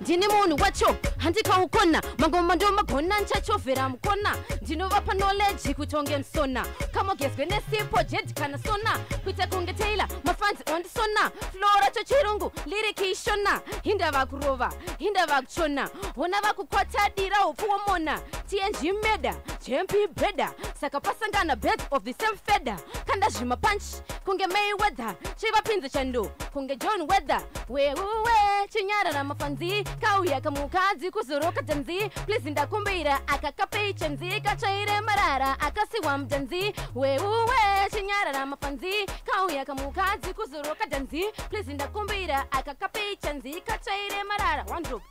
ndini munhu wacho handikaukona mangoma ndomagona ndichachovhera mukona. Ndinovapa knowledge kutonge musona kamogezwe nesipo jedi kana sona. Kuita kunge taila mafanzi ondisona flo racho chirungu lirikishona hinda vakurova hinda vakuchona ona vakukwata dira upfuwo mona. Tng meda jmp breda saka pasangana bed of the same feda kanda zvima punch kunge mayweather chivapinzi chando kunge john weather. Weuwe chinyarara mafanzi. Kauya kamukadzi kuzoroka dhanzi please ndakumbira akakapei chanzi katsvaire marara akasiwa mudanzi weuwe chinyarara mafanzi. Kauya kamukadzi kuzoroka dhanzi please ndakumbira akakapei chanzi katsvaire marara. Wandrop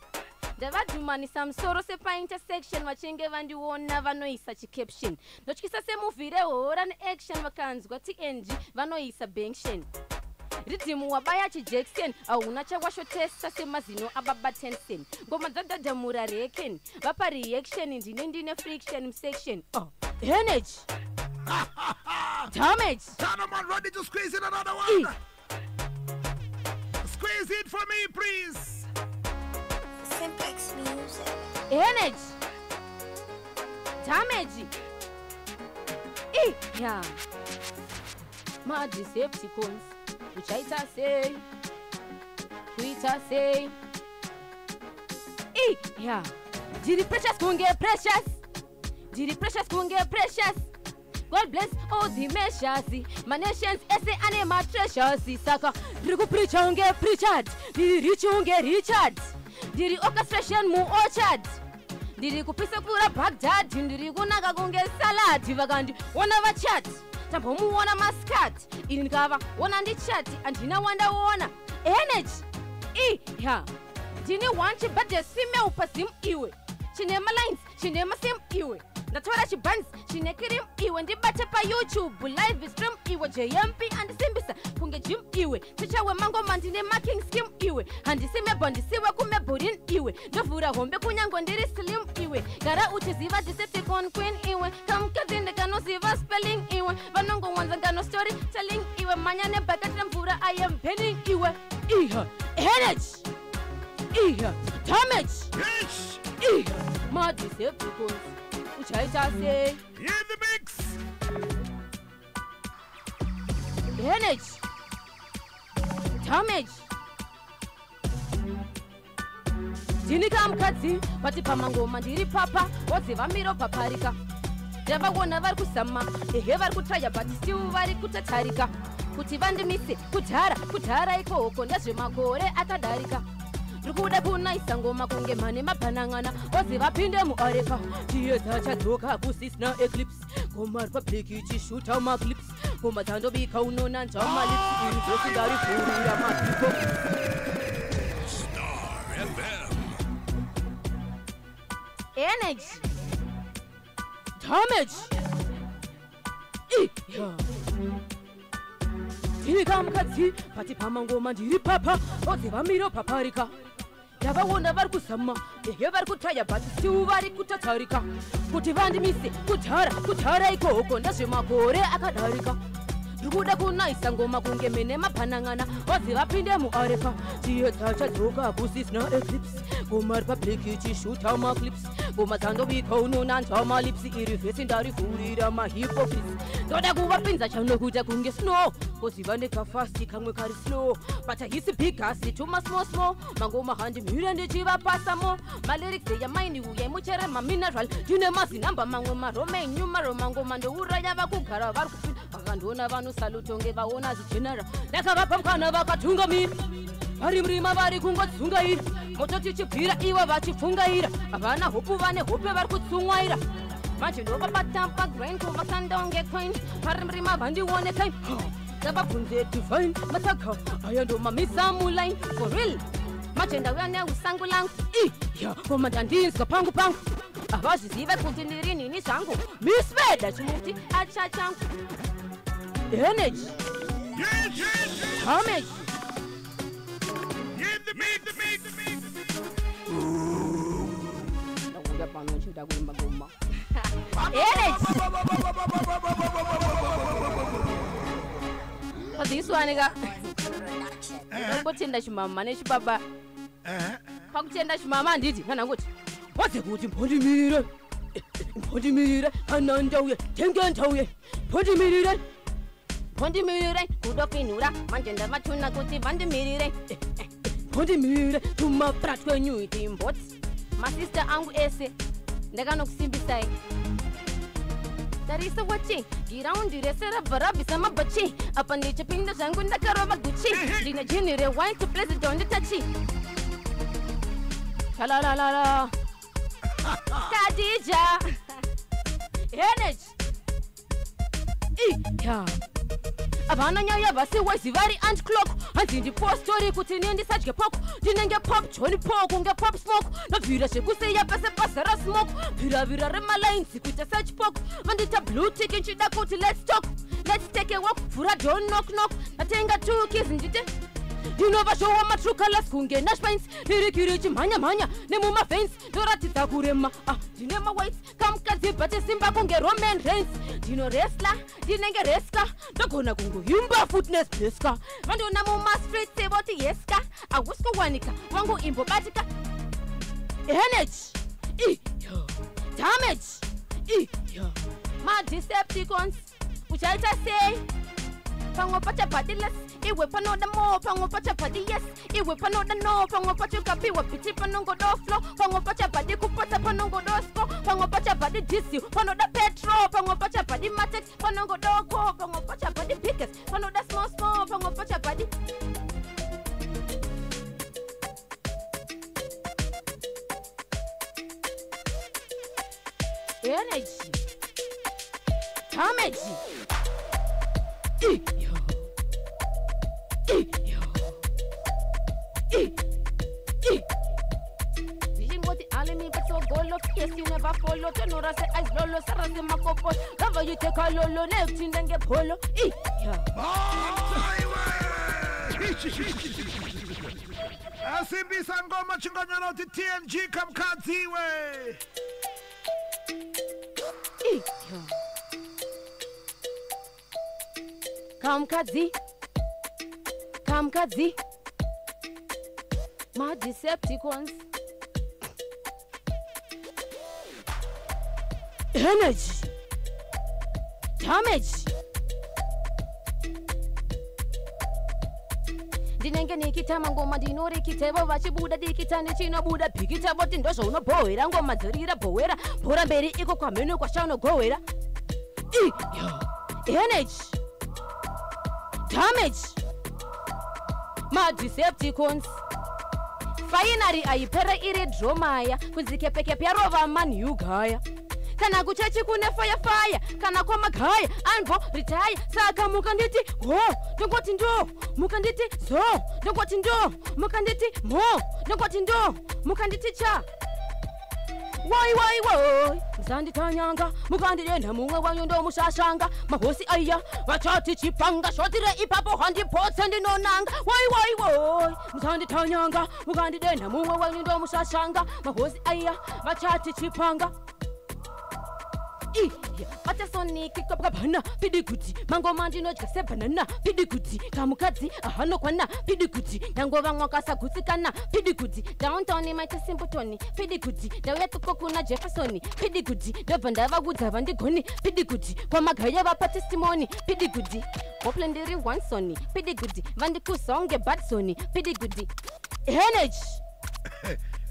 ndavadhumanisa musoro sepaintersection vachinge vandiona vanoisa chicaption ndotyisa semuvhire hora neaction vakanzwa tng vanoisa banction ridhimu wabaya chijackson hauna chawashotesa semazino ababa tenson ngoma dzadhadhamura reken vapa reaction ndine ndine friction musection oh. energy damage Gentlemen, ready to squeeze in another E. one? Squeeze it for me, please. Simplex Music. energy. Damage. I ya. Madecepticons. Uchaita sei. Kuita sei. I ya. Ndiri precious kunge precious. Ndiri precious kunge precious. God bless all the measures. Manations ese ane matreasures saka ndiri kupricha unge prichard ndiri richi unge richard ndiri orchestration muorchard ndiri kupisa kura bagdad ndiri kunaka kunge saladi vakandiona vachati tambomuona maskati ini ndikava ona ndichati handina wandaona energy. I ya ndine one chibhadhe female pazimu iwe. Chine malines chine masemu iwe ndatora chibhanzi chine krim iwe ndibate payoutube live stream iwe jmp andisimbisa kunge jim iwe tichawe mangoma ndine marking skim iwe. Handisi mebho ndisiwe kumebhurin iwe. Ndovhura hombe kunyange ndiri slim iwe. Gara uchiziva decepticon queen iwe. Kamukadzi ndikanoziva spelling iwe. Vanongowanza ngano story telling iwe. Manya nebhakati remvura i am banning iwe. Iha energy. Iha damage. Iha madecepticons uchaita sei In the mix. energy. Damage. Ndini kamukadzi pati pamangoma ndiri papa wodziva miro paparika. Ndavaona vari kuzama ehe vari kutraya but still vari kutatarika kuti vandimise kudhara kudhara ikoko ndezvemakore akadarika ndiri kuda kunaisa ngoma kunge mhane mabhanang'ana ozi vapinde muareka chiedza chadzoka kusisina eclipse. Ngoma republic ichishuta maclips ngoma dzandobika unona njamalips iri dzosingarifurira mahipo Star FM. energy. Damage. I- ya. ndiri kamukadzi pati pamangoma ndiri papa odziva miro paparika ndavaona vari kuzama ehe vari kutraya but still vari kutatarika. Kuti vandimise kudhara kudhara ikoko ndezvemakore akadarika kuda kunaisa ngoma kunge mene mabhanang'ana ozi vapinde muareka chiedza chadzoka kusisina eclipse ngoma republic ichishuta maclips ngoma dzandobika unonanzva malipsi iri vhesi ndarivhurira mahipofis ndoda kuvapinza chanokuita kunge snow. Koziva ndekafasti kamwe kari slow. But haisi bigasi tuma small small. Mangoma handimhire ndichivapasamo malyrics eyamaini uyai muchere mamineral ndine mazinamba mamwe maromain numero mangoma ndouraya vakugara vari kupinda vakandiona vanosalutonge vaona zigeneral ndakavapa mukana vakatungamira vari murima vari kungodzungaira moto tichibvira ivo vachipfungaira. Havana hopu vane hope vari kutsumwaira manje ndovapatampa grain kuvasandonge quain vari murima vandionekain ndavabvunze divine. Mataka aya ndomamisa muline for real. Manje ndauya neusangu langu. I ya koma ndandinzwa pangu pangu. Havazvizive kuti ndiri nini zvangu. Misveda chimuti acha changu energy Yes, yes, yes. damage In the mix. The mix. The paziswanika Production. ngotenda chimama nechibaba Uh-huh. pakutenda chimama handiti vanhangoti wadze kuti mbondimirire mbondimirire kana ndauye tenge ndauye mbondimirire mbondimirire kudofinhura manje ndavatuna kuti vandimirire mbondimirire tumaprat kwenyu iti mbotsi masista angu ese ndakanokusimbisai tarisa wachi giraundi rese rabva rabvisa mabachi apa ndichipinda zvangu ndakarova guchi ndine jini rewine to president tachi chalalalala. Kadija energy iya havana nyaya vasiwezi vari antclock hanzi ndipostori kuti nie ndisadye poko ndinenge pop john poko ngepop smoke. Nobvira zvekusiya pese pazara smoke. Bviravira remalainzi kuita sechipoko vandita blue tik nchida kuti let's talk. Let's take a walk vhura don knock knock. Ndatenga two keys nditi ndinova zvowa matrue colors kunge nashpines lirikiri chimhanyamhanya nemumavens ndoratidza kurema. Ah, ndine mawhites kamukadzi bhate simba kunge roman rains ndino resla ndinenge reska ndogona kungoimba futi nesbleska vandona mumastreets voti yeska hausi kuwanika wangu imbobatika energy iyo damage iyo madecepticons uchaita sei? Pamwe pachabhadiles iwe panoda mo pamwe pachabhadi yes. Iwe panoda no pamwe pacho ukapiwa biti panongodo flo pamwe pachabhadi kupota panongodo spo. Pamwe pachabhadi disi panoda petro. Pamwe pachabhadi matex panongodoko pamwe pachabhadi biges panoda small small. Pamwe pachabhadi energy. Damage chesting never follow. Turn around, say eyes lolo, sarang the macopo. Cover you take a lolo, left in then get polo. Eh, yeah. asimbisa ngoma chinganyana uti tng kamkhadziwe kamkadzi kamukadzi madecepticons energy. Damage. Ndinenge nikitama ngoma ndinorikitevo vachibuda dikita ndichinobuda bhikita voti ndozvaunobohwera ngoma dzorira bhowera bhora mberi iko kwamheno kwashaunogohwera energy. Damage madecepticons. Fainari aipera iri dromaya kunzi kepekepe yarova manhugaya kana kuchechi kune fayafaya kana kwamagaya anvo ritaya saka mukanditi ho ndongoti ndo mukanditi zo ndongoti ndo mukanditi mo ndongoti ndo mukanditi cha wai wai wai musanditanyanga mukandidenda mumwe wanyu ndomushashanga mahosi aya vachati chipanga shotire ipapo handipotse ndinonanga. Wai wai wai musanditanyanga mukandidenda mumwe wanyu ndomushashanga mahosi aya vachati chipanga iya vatasoniki kapkabhana pidiguti mangoma ndinodya sebhanana pidiguti kamukadzi ahanokwana pidiguti ndangova mwakasagutsikana pidiguti downtown maita simpletoni pidiguti ndauya tuko kuna jeffersoni pidiguti ndobva ndavaudza vandigoni pidiguti kwamagaya vapa testimoni pidiguti hople ndiri wansoni pidiguti vandikuzonge badsoni pidiguti energy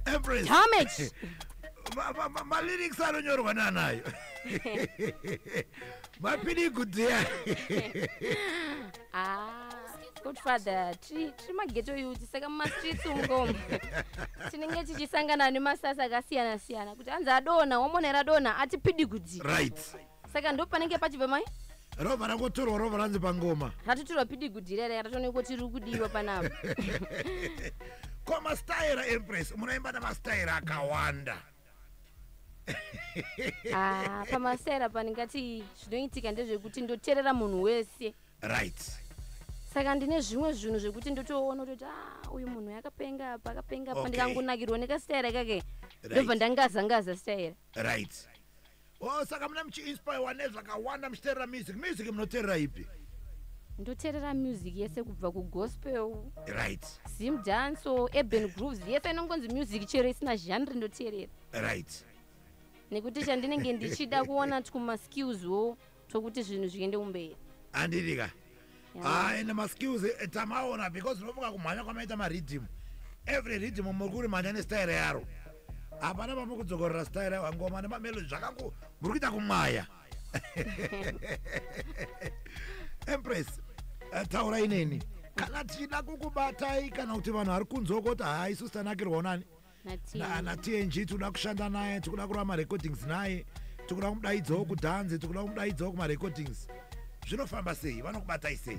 empress damage Ma- ma- ma- malyrics anonyorwa nanayo mapinigudhiya Ah, godfather tiri mageto youth saka mumastreets umngoma tinenge tichisangana nemasasa akasiyana siyana kuti hanzi adonha wamonera donha ati pidigudzi right. Saka ndo panenge pachibva mai? Robva rangotorwa robva ranzi pangoma. Ratotorwa pidigudzi rere ratoonekwa tiri kudiwa panapa? Ko mastaira empress munoimba namastaira akawanda Ah, pamasera paningati zvinoitika ndezvekuti ndoteerera munhu wese. Right. Saka ndine zvimwe zvinhu zvekuti ndotoona kutoti ah uyu munhu yakapenga apa akapenga apa Okay. ndikangonakirwa nekastaira kake Right. ndobva ndangazangaza staira right. O saka muna muchiinspirewa nezvakawanda muchiteerera music. Music munoteerera ipi? Ndoteerera music yese kubva kugospel right. zim danso urban grooves yese inongonzi music chero isina zhanri ndoteerera. Right nekuti chandinenge ndichida kuona tumaskillswo tokuti zvinhu zviende kumberi. Handidi ka? Hayi nemaskills eh, tamaona because unofunga kumhanya kwamaita maridhim every ridhim muri kuri mhanya nestyle yaro. Hapana pamuri kudzokorera style wangoma nemamelodi zvakangu muri kuita kumwaya empress eh, taurai neni kana tichida kukubatai kana kuti vanhu vari kunzwa kuti hai isusu tanakirwawo nani Na- natng tikuda kushanda naye tikuda kurava marecordings naye tikuda kumudaidzawo kudhanzi tikuda kumudaidzawo kumarecordings. Zvinofamba sei vanokubatai sei?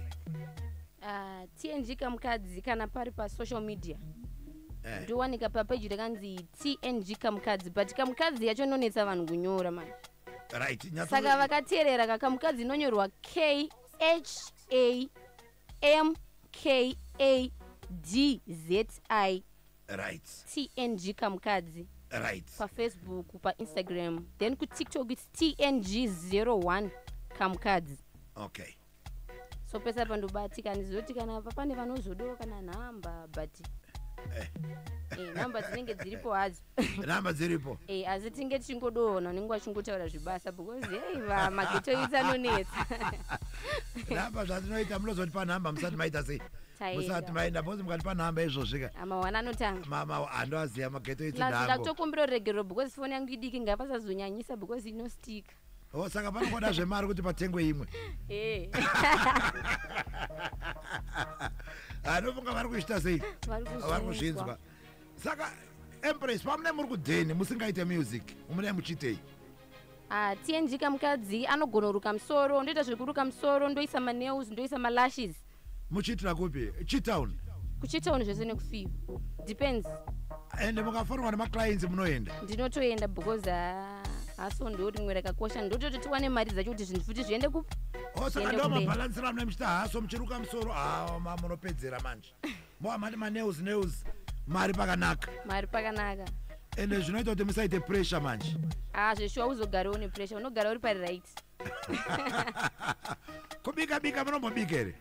Ah, tng kamukadzi kana pari pasocial media. Eh. ndowanika papeji rakanzi tng kamukadzi but kamukadzi yacho inonetsa vanhu kunyora mani. Right saka vakateerera ka kamukadzi inonyorwa k h a m k a d z i right. Tng kamukadzi. Right. Pafacebook painstagram then kutiktok its tng 01 kamukadzi. Okay. So pesa pandobatika ndizoti kana pa pane vanozodawo kana nhamba but Eh. Eh, nhamba dzinenge dziripo hadzo. Namba dziripo? Eh, asi tinge tichingodoona unenge wachingotaura zvibasa because hei vamageto anonetsa. Namba zvatinoita munozotipa nhamba musati maita sei musati maenda bhozi mukatipa nhamba izvozvika amawana anotanga. Mama handoaziva mageto ndango ndakutokumbira kuregererwa because foni yangu idiki ngapasazonyanyisa because inostika o saka panokoda zvemari kuti patengwe imwe. Hanofunga vari kuchita sei? Vari kuzvinzwa. Saka empress pamune muri kudheni musingaite music mune muchitei? Ah, tng kamukadzi anogona kuruka musoro ndoita zvekuruka musoro ndoisa maneils ndoisa malashes muchiitira kupi? Chitown? Kuchitauni zvese nekufiwa depends. Ende mukafonwa nemaclients munoenda? Ndinotoenda because ah, haso ndo rimwe rakakosha ndototi tiwane mari dzacho kuti zvinhu futi zviende kupi o saka Zviende ndo kumberi. mabhalansira mune muchita haso muchiruka musoro. Ha ma munopedzera manje. Moamati maneils neils mari pakanaka. Mari pakanaka. Ende zvinoita kuti musaite pressure manje. Ah zveshuwa uzogara une pressure unogara uri paright kubika bika munombobika here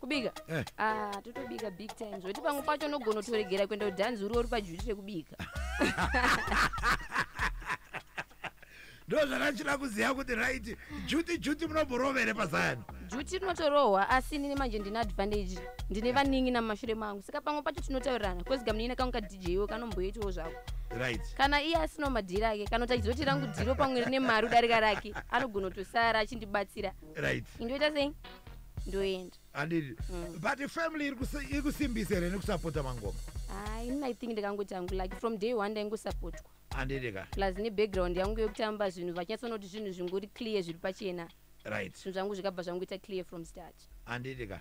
kubika? Eh. ah totobika big time. Zvoti pamwe pacho unogona kutoregera kuenda kudhanzi uri uri pajuti rekubika ndo zvakachida kuziva kuti right juti juti munomborovere pazayani juti rinotorohwa asi nini manje ndine advantage? Ndine vaningi namashure mangu. Saka pamwe pacho tinotaurirana kozi gamunini kangu kadjwo kanomboitawo zvako. Right. Kana iye asinawo madhiri ake kana kuti achizoti rangu dhiro pamwe rine mari udarika rake anogona kutosara achindibatsira. Right. Indoita sei? Ndoenda handidi Mm. but family iri kusi- iri kusimbisa here nekusapota mangoma? Ai inini i think ndakangoti hangu like from day one ndaingosapotwa handidi ka? Plus nebackground yangu yekutamba zvinhu vachinyatsonoti zvinhu zvingori clear zviri pachena right. Zvinhu zvangu zvikabva zvangoita clear from start. Handidi ka?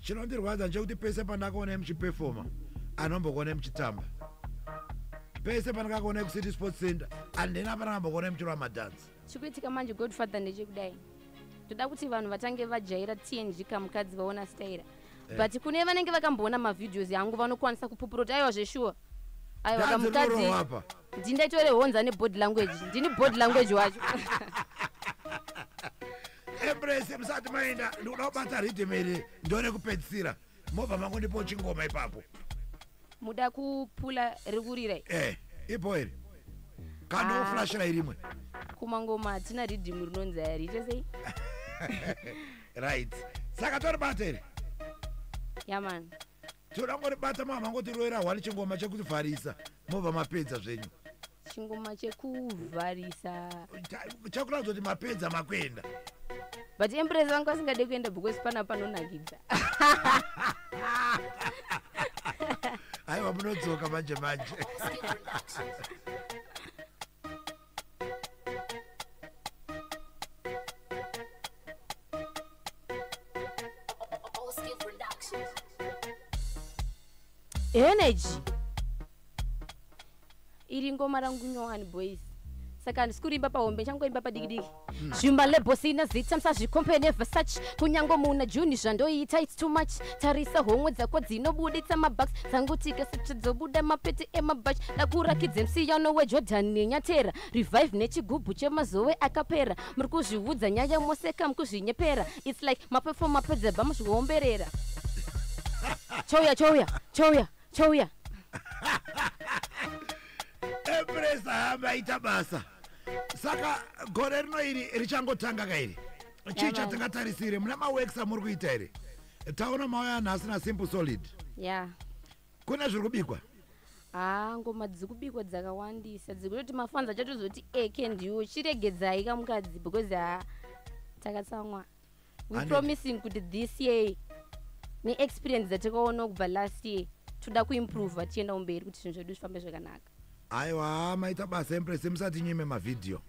Chinondirwadza nchekuti pese pandakaonai muchipefoma anombokuonai muchitamba pese pandakakuonai kucity sports center handina pandakambokuonai muchirwa madhansi chikuitika manje godfather ndechekudai toda kuti vanhu vatange vajaira tng kamukadzi vaona staira but kune vanenge vakamboona mavhidhios yangu vanokwanisa kupupurota aiwa zveshuwa aiwa kamukadzi ndindaitore honza nebody language. Ndini body language wacho. Empress musati maenda ndikuda kubata ridhim iri ndore kupedzisira. Mobva mangu ndipo chingoma ipapo. Muda kupula rikurirai eh ipo here kandoflashira irimwe kumangoma hatina ridhimu rinonzi ariite sei right. Saka toribata here? Yamani toda ngoribata mava mangoti roera hwani chingoma chekutivharisa mobva mapedza zvenyu. Chingoma chekuvharisa. Chakuratidza kuti mapedza makuenda but empress vangu vasingade kuenda because pana panonakidza aiwa munodzoka manje manje energy. Iri ngoma rangu nyowani boys. Saka handisi kurimba pahombe nchangoimba padikidiki zvuma lebhosina zita musazvikompe neversach kunyange muna juni zvandoita its too much. Tarisa homwe dzako dzinobuditsa mabucks. Dzangutika sitidzobuda mapeti emabach dakurakidze musiyano wejordan nenyatera revive nechigubhu chemazove akapera. Muri kuzviudza nyaya moseka mukuzvinyepera its like mapefo mapedzebva muzviomberera chouya chouya chouya chouya. Empress hamba ita basa. Saka gore rino iri richangotanga kairi chii chatingatarisire? Muna maworks amuri kuita here taona mauya nhasi nasimple solid. Ya. Kune zviri kubikwa ha ngoma dziri kubikwa dzakawandisa. Dziri kutoti mafanzi achatozoti eke ndiwo chiregedzai kamukadzi because ha takatsamwa. We Ande- promising kuti this year neexperience dzatakaona kubva last year toda kuimprova tienda kumberi kuti zvinhu zvedu zvifambe zvakanaka. Aiwa maita basa empress musati nyime mavhidhiyo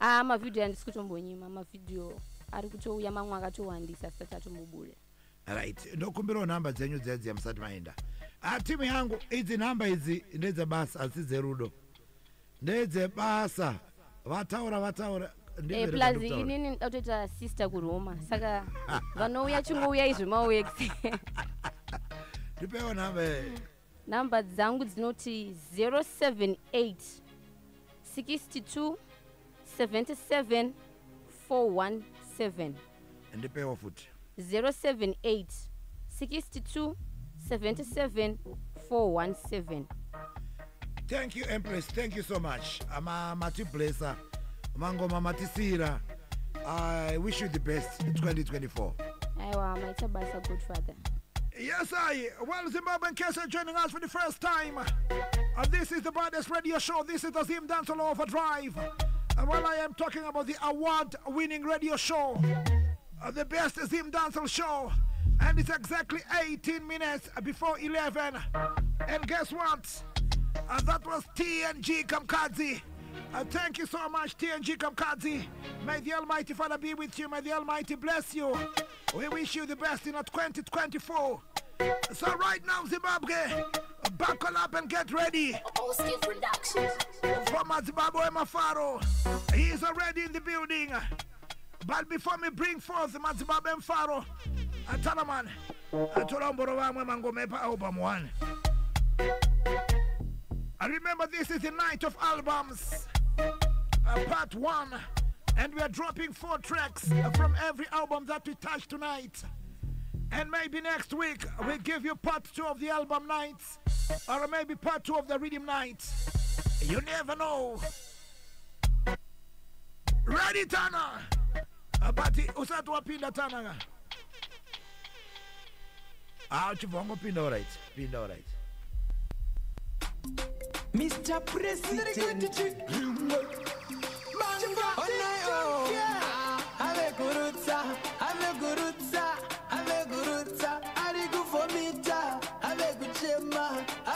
a mavhidhiyo handisi kutombonyima mavhidhiyo ari kutouya mamwe akatowandisa asati atombobuda right ndokumbirawo nhamba dzenyu dzedziya musati maenda Ah, timu yangu idzi nhamba idzi ndedzebasa hadzisi dzerudo ndedzebasa vataura vataura. E Ndimhere plus inini nda kutoita sister kuroma saka vanouya chingouya izvi mawex ndipewo nhamba iyi. namba dzangu dzinoti 078 62 77 417 ndipewo futi 078 62 77 417 thank you empress. Thank you so much. Ama matiblessa mangoma matisiyira i wish you the best 2024 aiwa maita basa godfather Yes, I. Well, Zimbabwe, in case you're joining us for the first time, uh, this is the baddest radio show. This is the Zim Dance All Overdrive. And while I am talking about the award winning radio show, uh, the best Zim Dancehall show, and it's exactly 18 minutes before 11. And guess what? Uh, that was TNG Kamkazi. Uh, thank you so much, TNG Kamkazi. May the Almighty Father be with you. May the Almighty bless you. We wish you the best in a 2024. So right now, Zimbabwe, buckle up and get ready for my Zimbabwe Mafaro. He is already in the building. But before me bring forth Zimbabwe Mfaro, uh, Talaman, uh, Tolomboro Wamwe Mangome pa album one. I remember this is the night of albums, uh, part one, and we are dropping four tracks from every album that we touch tonight. And maybe next week we'll give you part two of the album nights, or maybe part two of the rhythm nights. You never know. Ready, Tana? But usati wapinda Tana? Ah, uchivongo pinda alright. Pinda alright. Mr. President. Amegurutsa, amegurutsa, amegurutsa, arikuvomita, amekuchema,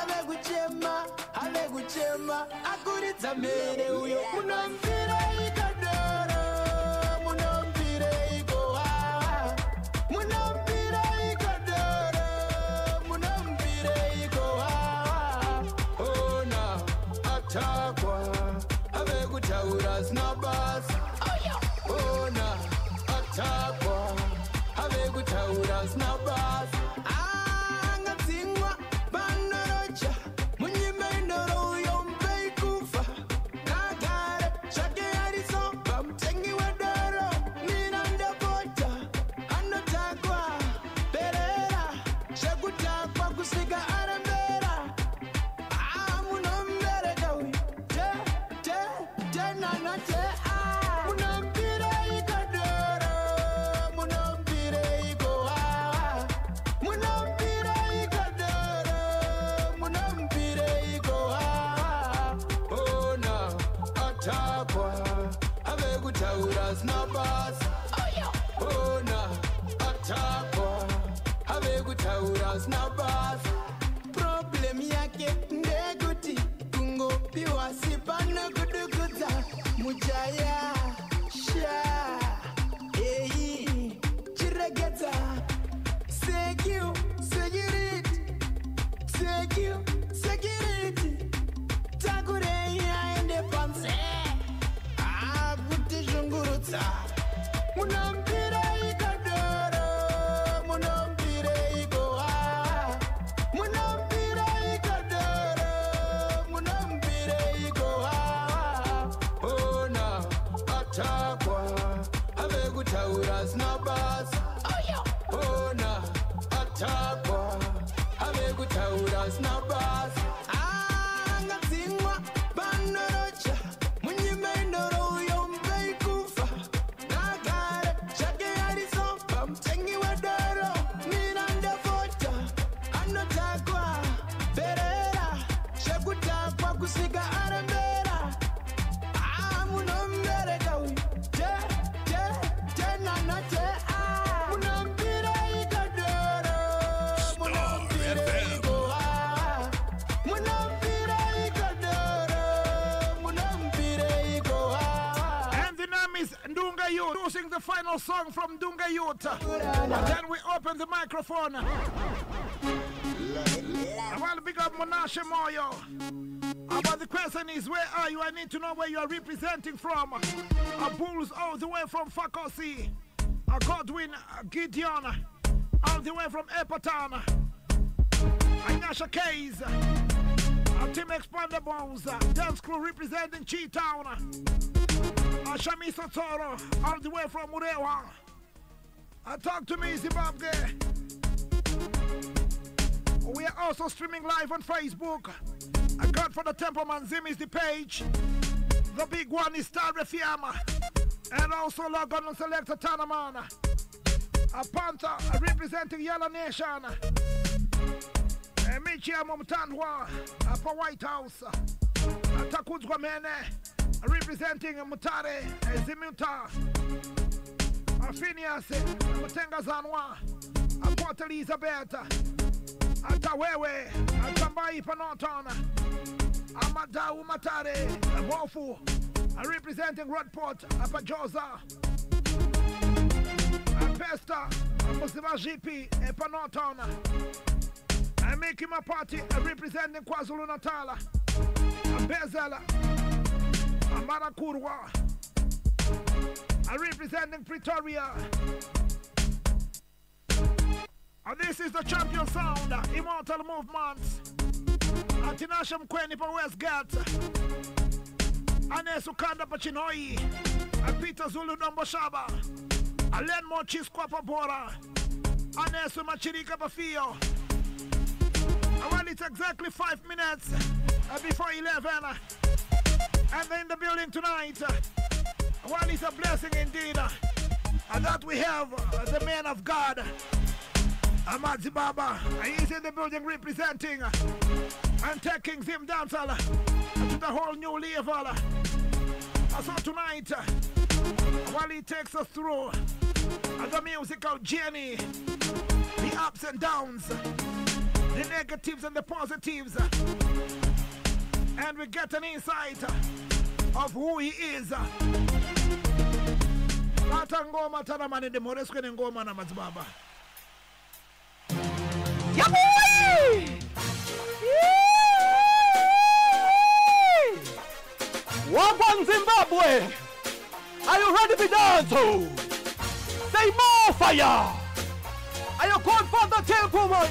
amekuchema, amekuchema, akuridza mhere uyo munomvireiko Munang final song from Dunga Youth. And then we open the microphone. I want to pick up Monashe Moyo. But the question is, where are you? I need to know where you are representing from. Uh, Bulls all the way from Fakosi. Uh, Godwin uh, Gideon all the way from Epatan. Anyasha Kays. Uh, Team Expandables. Dance crew representing Chi-Town. Shami Sotoro all the way from Murewa. Uh, talk to me, Zimbabwe. We are also streaming live on Facebook. Uh, God for the Templeman Zim is the page. The big one is Star Refiama. And also log on and select a Tanaman. A Panther representing Yellow Nation. Michia Mumtandwa for White House. Uh, Takudzwa Mene representing Mutare Zimuta. Uh, Mutenga Zanwa. Port Elizabeth. Atawewe. Uh, Tambai Panoton. Amadau Matare, Bofu, uh, representing Rodport, Apajosa, Pesta, Musiva GP, Panoton, making my party representing KwaZulu Natal, Amara Kurwa. I'm representing Pretoria. And this is the champion sound, Immortal Movement. Atinasham Kweni pa Westgate. Ane Sukanda Pachinoi. And Peter Zulu Domboshaba. Alen Mochis Kwapa Bora. Ane Sumachirika Bafio. Well, it's exactly five minutes uh, before 11. And they're in the building tonight. uh, Well, it's a blessing indeed. uh, And that we have uh, the man of God. Ahmad Zibaba. He's in the building representing and taking Zim Dancehall to the whole new level. So tonight, while he takes us through the musical journey, the ups and downs, the negatives and the positives, and we get an insight of who he is. Hata ngoma tana manende moreswe ni ngoma na mazibaba. Wagwan Zimbabwe! Are you ready to dance? Say more fire! Are you called for the temple man?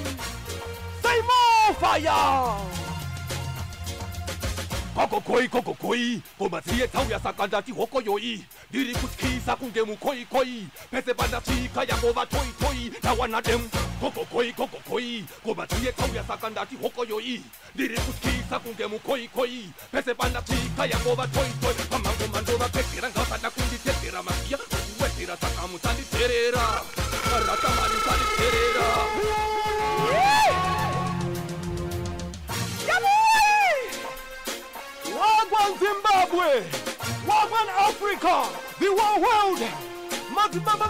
Say more fire! koko koi koko koi ko mazie kakokoi kokokoi ngoma dziyetauya saka ndati hokoyoi ndiri kutyisa kunge mukoikoi pese pandasvika yangova toitoi ndawana demu kokokoi kokokoi ngoma dziyetauya saka ndati hokoyoi ndiri kutyisa kunge mukoikoi pese pandasvika yangova toitoi pamangoma ndovapedzera ngavada kunditedzera maziya nokuwedzera saka musanditerera ratamari musanditerera Yeah! one Zimbabwe, one Africa, the one world. Maximum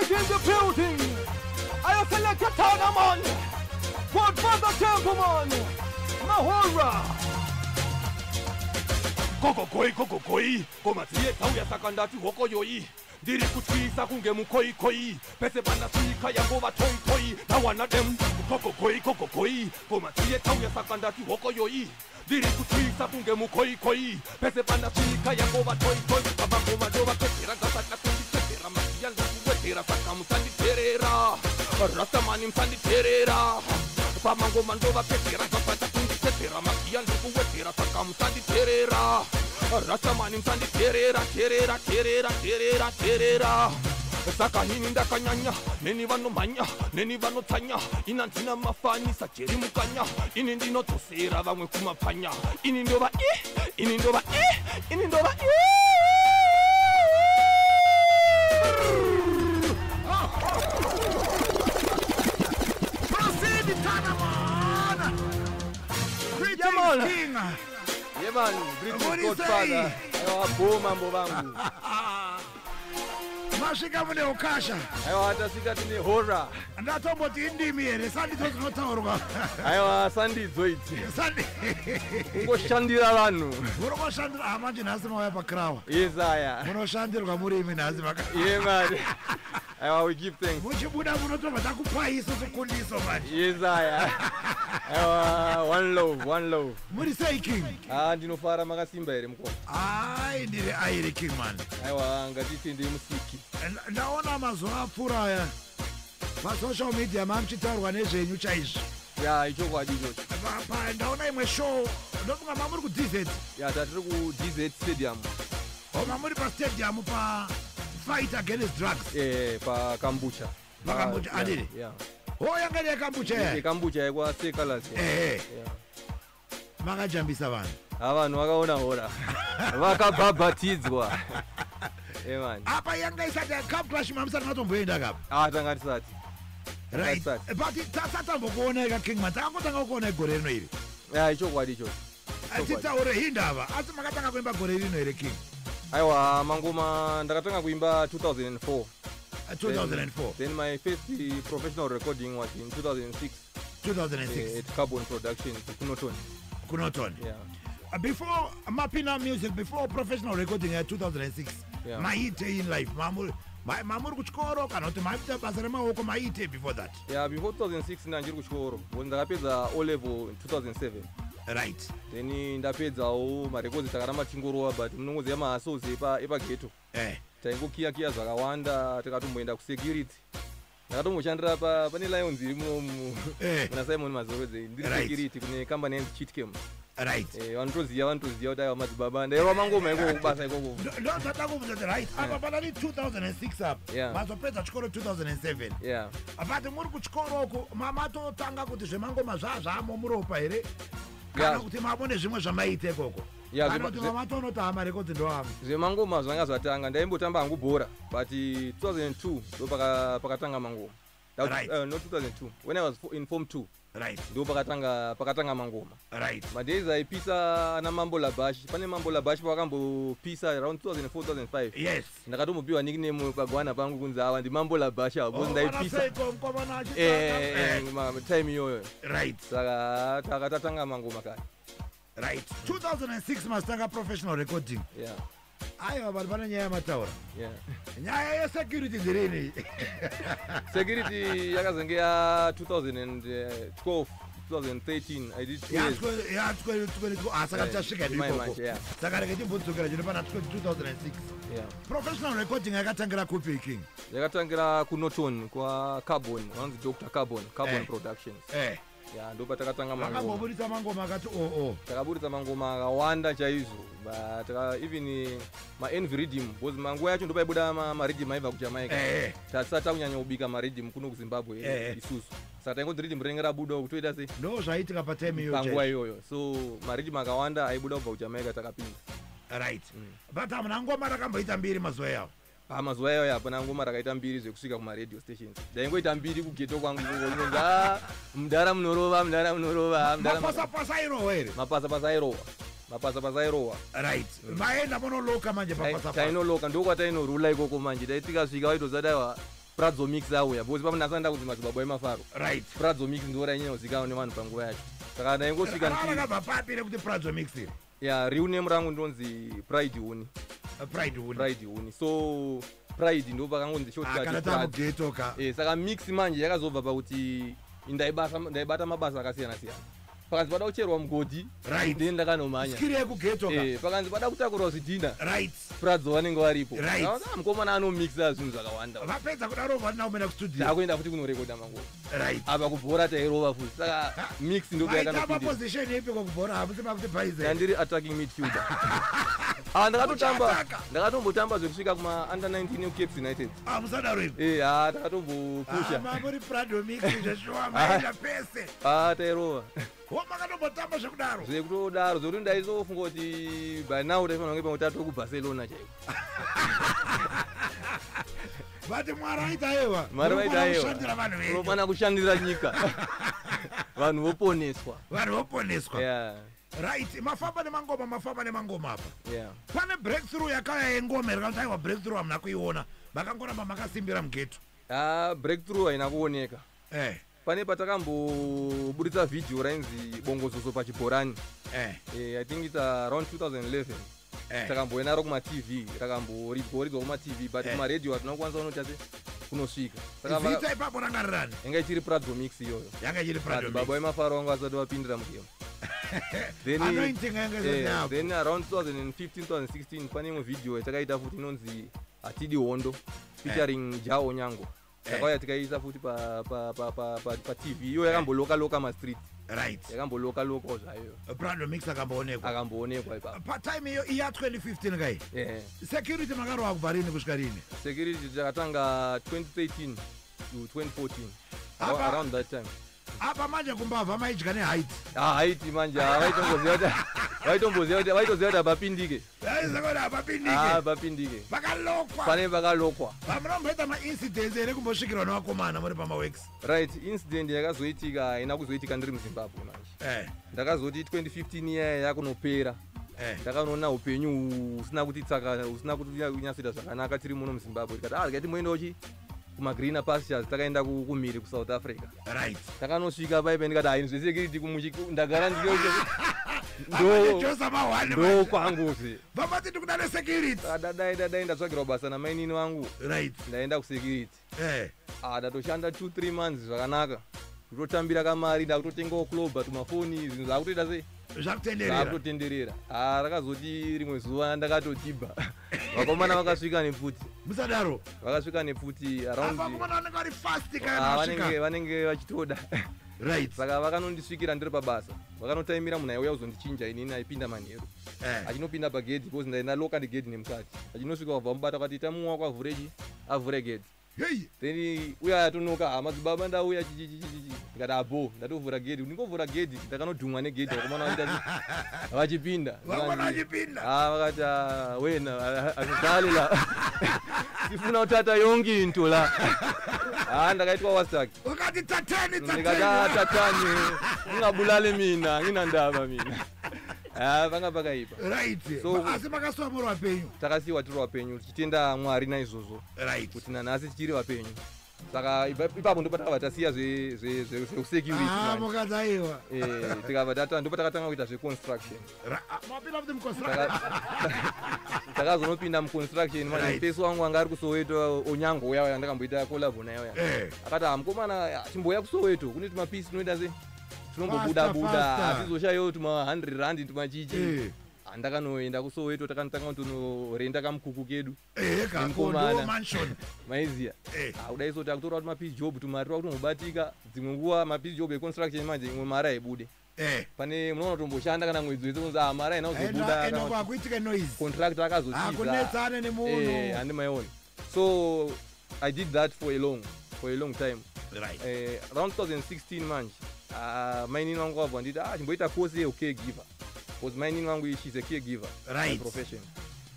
is in the building. I have selected Tanaman, Godfather Templeman, Mahora. koko koi koko koi komatiye sakanda sakandati hoko yoi. Ndiri kutwisa kunge mukoikoi pese panasvika yango vatoitoi nawana dem. Koko koi koko koi koma komatiye tauya sakandati hoko yoi dirikutwisa kunge mukoikoi pese panashinika yako vatoitoi vavango vano vakwetera ngasana kunditwetera masiya ndikuwetera saka musanditerera rasamani musanditerera vamangoma ndovapetera ngasana kunditwetera masiya ndikuwetera saka musanditerera rasamani musanditerera terera terera terera terera saka ini ndakanyanya neni vanomhanya neni vanotsanya ina ndina mafanisa jeri mukanya ini ndinodzosera vamwe kumapfanya ini ndova i ini ndova i ini ndova i! Greetings, Yeah, man. King! ye man What do you say? awabo mambo vangu masvika mune ukasha. Aiwa tasvika tine hora ndatomboti indimi here sandidzo dzinotaurwa. Aiwa sandidzo idzi. Kungoshandira vanhu. Muri kushandira hamanje nhasi mauya pakrawa yesaya munoshandirwa muri imi nhasi ye mari aiwa we give thanks. Muchibuda munotobva takupaiso chikundiso manje. Yesaya aiwa one love one love. Muri sei king? Ah ndinofara makasimba here mukoma ai ndiri airi king man. Aiwa ngatitendei musiki. Nda- ndaona mazuva apfuura aya pasocial media mamuchitaurwa nezvenyu chaizvo. Ya ichokwadi ichocho? Pa- pa- ndaona imwe show. Ndofunga mamuri kudz ya tatiri ku dz stadium. O mamuri pastadium pafight against drugs. Eh pakambucha Pakambucha, Ah, yeah, adiri? yeah. o yanga ndiyekambucha ya yekambucha yekwasekalasi ehe makajambisa vanhu. Ha vanhu vakaona hora. Vakabhabhatidzwa. Emani apa yanga isati cup clash mamusati matomboenda kapa? Ah tanga tisati. Right. but tasatambokuoneka kingman takangotanga kuona gore rino iri? Ya ichokwadi ichocho titaure hindava asi makatanga kuimba gore rino here king aiwa mangoma ndakatanga kuimba 2004 2004 then my first uh, professional recording was in 2006 2006 uh, at carbon productions kunoton kunoton yeah. Uh, before mapina music before professional recording ya 2006 Yeah. maiite in life mamuri ma- mamuri kuchikoro kana kuti maita basa remaoko maiite before that. Yeah before 2006 ndandiri kuchikoro. Because ndakapedza o level 2007 right. Then ndapedzawo marekodzi takaramba tingorowa but munongoziva mahasos epageto. Eh. Taingokiyakiya zvakawanda tikatomboenda kusecurity. Ndakatomboshandira pa- pane lions iri munomu Eh. muna simon mazorodze ndiri Right. security kune company yanzi chitcam right. Vanotoziva vanotoziva kuti aiwa madzibaba ndaiva mangoma ikoko kubasa ikoko. Ndozata kubvunzati right? Apa panani 2006 apa mazopedza chikoro 2007 yeah. But muri kuchikoroko mamatotanga kuti zvemangoma zvazvamo muropa here kana kuti mavone zvimwe zvamaite ikoko. Kana kuti zve- mamatonoti hama rekodzi ndohama. zvemangoma zvanga zvatanga ndaimbotamba hangu bhora but 2002 ndo paka- pakatanga mangoma uh, not 2002 when i was in form 2 right. Ndo pakatanga pakatanga mangoma. Right. Madays aipisa ana mambo la bash. Pane mambo la labashi pakambopisa around 2004 2005 yes. Ndakatombopiwa nickname pagwana pangu kunzi awa. Ndi mambo la because ndaipisa ndaipisa time iyoyo right. Saka takatatanga mangoma kare right. 2006 masitanga professional recording. Yeah aiwa vanhu vane nyaya yamataura. Nyaya yesecurity ndirini security yakazenge ya 2012 2013 i did two years. Saka my ikoko. saka reke timbonzokera chino pana 2006 yeah. Professional recording yakatangira kupi king yakatangira kunoton kwacarbon vanonzi dr carbon carbon Eh. productions. Eh ya ndo patakatanga mangoma vakambobudisa mangoma akati oo takaburitsa mangoma akawanda chaizvo even maenvy redim because manguva yacho ndopaibuda maredim aibva kujamaica eh tasati takunyanya kubika maredim kuno kuzimbabwe Eh. isusu. Saka taingoti redim rinenge rabuda kutoita sei ndo zvaitika patime iyopanguva iyoyo so maredim akawanda aibuda kubva kujamaica takapinda right. But hamuna ngoma rakamboita mbiri mazuva yawo Ah, mazuva iyoyo hapana ngoma rakaita mbiri zvekusvika kumaradio stations. Ndaingoita mbiri kugeto kwangu inonzi a mudhara munorova mudhara munorova mudhara mu-" mapasapasa irohwa here? Mapasapasa airohwa mapasapasa airohwa right. Maenda munoloka manje tainoloka. Ndokwatainorula ikoko manje. Dai tikasvika vaitozati aiwa pradzo mix auya. Because pamunasanda kunzi madzibaba emafaro right. Pradzo mix ndo rainyanya nevanhu panguva yacho saka ndaingosvika rakabva papi rekuti pradzo mix iri ya riu name rangu ndinonzi pride huni pride huni pride huni so pride ndo pakangonzi Ah, kana Pride. tamugetoka Eh, saka mix manje yakazobva pakuti ndaibata mabasa akasiyana siyana pakanzi pada kucherwa mugodhi Right. then ndakanomhanya skiri yekugetoka. Eh, pakanzi pada kutakurwa zvidhina right. Pradzo vanenge varipo Right. "Ah, mukomana anomixa zvinhu zvakawanda. Vapedza kudaro vanina kumenda kustudio. Ndakuenda futi kunorekoda mangoma right. Apa kubhora tairova futi saka mix maposition ipi kwakubhora hamusi makuti paize yandiri attacking midfielder. Ah ndakatotamba ndakatombotamba zvekusvika kuma under 19 ecaps united. Hamusadaro ipi eh ah takatombopusha mamuri prado mix zveshuwa maenda pese. Ah tairova makatombotamba zvekudaro. Zvekutodaro zvokuti ndaizofunga kuti by now taifanira kunge pamutatu kubarcelona chaiko vati mwari vaita ewa. Mari vaita kushandira vanhu venyu unofana kushandira nyika. Vanhu voponeswa. Vanhu voponeswa. Yeah. Right mafamba nemangoma mafamba nemangoma apa. Yeah. Pane breakthrough yakauya yengoma irikanzi aiwa breakthrough hamuna kuiona. Makangoramba makasimbira mugeto. Ha breakthrough haina kuoneka. Eh pane patakambobudisa vhidhiyo rainzi bongozozo pachibhorani eh. Eh, i think its around 2011 eh. Takamboona ro kumatv rakamboridzwa kumatv but Eh. kumaredhiyo hatina kukwanisa kunoti ase kunosvika. Saka vaka- vhita ipapo rangarirani yanga ichiri pradzo mix iyoyo. Yanga ichiri madzibaba vemafaro vanga vasati vapindira mugemu Then- anointing yanga Eh, then around 2015 2016 pane imwe vhidhiyo yatakaita futi inonzi hatidi hondo featuring jao nyango takauya tikaiisa futi pa- pa- pa- pa- pa- patv iyo yakamboloka loka mastreet right. Yakamboloka lokawo zvayo prado mix akamboonekwa akamboonekwa ipapo patime iyo iya 2015 kai Eh, security makarova kubva rini kusvika rini security takatanga 2013 to 2014 Apa- around that time apa manje kumbavha maidya nehait Ah, haiti manje ah, vaitomboziva kuti vaitomboziva kuti vaitoziva kuti hapapindike aizakoti Ah, hapapindike papindike vakalokwa pane pakalokwa pamunomboita maincidents here kumbosvikirwa nevakomana muri pamaworks. Right incident yakazoitika haina kuzoitika ndiri muzimbabwe manje. Eh. Ndakazoti 2015 iyaya yakunopera. Eh. Ndakanoona upenyu husina kuti tsaka husina kuti unyatsoita zvakanaka tiri muno muzimbabwe. Tikati ah tikati moendochi kumagreener pastures takaenda ku- kumhiri kusouth africa. Right. Takanosvika paipe ndikati hai zvesekiriti kumuchi ndagara mahwane ndo kwanguzi vamati ndikuda nesecurity dadai dadai ndatsvagirwa basa namainini vangu right. Ndaenda kusecurity eh. Ah ndatoshanda 2 3 months zvakanaka. Ndototambira kamari ndakutotengawo cloba tumafoni zvinhu zvakutoita sei zvakutenderera. Zvakutotenderera ah rakazoti rimwe zuva ndakatotibha. Vakomana vakasvika nepfuti. Musadaro. Vakasvika nepfuti around vakomana vanenge vari fast Ah, vachitoda. Right. Saka vakanondisvikira ndiri pabasa. Vakanotaimira munhu aiuya kuzondichinja inini aipinda manheru. Eh. Achinopinda pagedhi bcause ndaenda loka negedhi nemukati. Achinosvika kubva mubata kwati tamuwa kwavhurechi avhure gedhi then uya atonoka "Ah, madzibaba ndauya chichichichichi ndikati abo ndatovhura gedhi ndingovhura gedhi ndakanodhumwa negedhi vakomana vaita vachipinda Ah, vakati "Ah, wena azvizalela sifuna kutata yonke into la. Ha ndakaitwa wastak ukati tateni ndikati "Ah, tatani ungabulali mina nginandava mina ha vanga pakaipa right. Asi makasuwa muri vapenyu takasiyiwa tiri vapenyu tichitenda mwari naizvozvo right. Kuti nanhasi tichiri vapenyu saka ipa- ipapo ndipo takabva tasiya zve- zve- zve- zveusecurity ah Eh, tikabva tata ndipo takatanga kuita zveconstruction muconstruct takazonopinda muconstruction mupeso wangu anga ari kusoweto onyango uya ndakamboita kolabho naye uya eh. Akati "Ah, mukomana chimboya kusoweto kune tumapisi tunoita se tunombobuda Faster, buda faster. asizoshayiwo tuma 100 rand tumachichi eh. Andakanoenda kusoweto takanotanga kutonorenda kamukuku kedu. Eh maiziya. Eh. Kudai so takutora kuti mapisi job tumari twakutonobatika dzimwe nguva mapisi job econstruction manje imwe mari haibude. Eh. Pane munoona tomboshanda kana mwedzi wese kunzi "Ah, mari haina kuzobuda enda kana kuti kwakuitika noise. contractor akazosiza hakunetsane Eh, nemunhu handi maioni. So i did that for a long for a long time. Right. Eh, around 2016 manje uh, mainini wangu wabva nditi ah chimboita kosi yecaregiver because mainini wangu shes a caregiver by Right. profession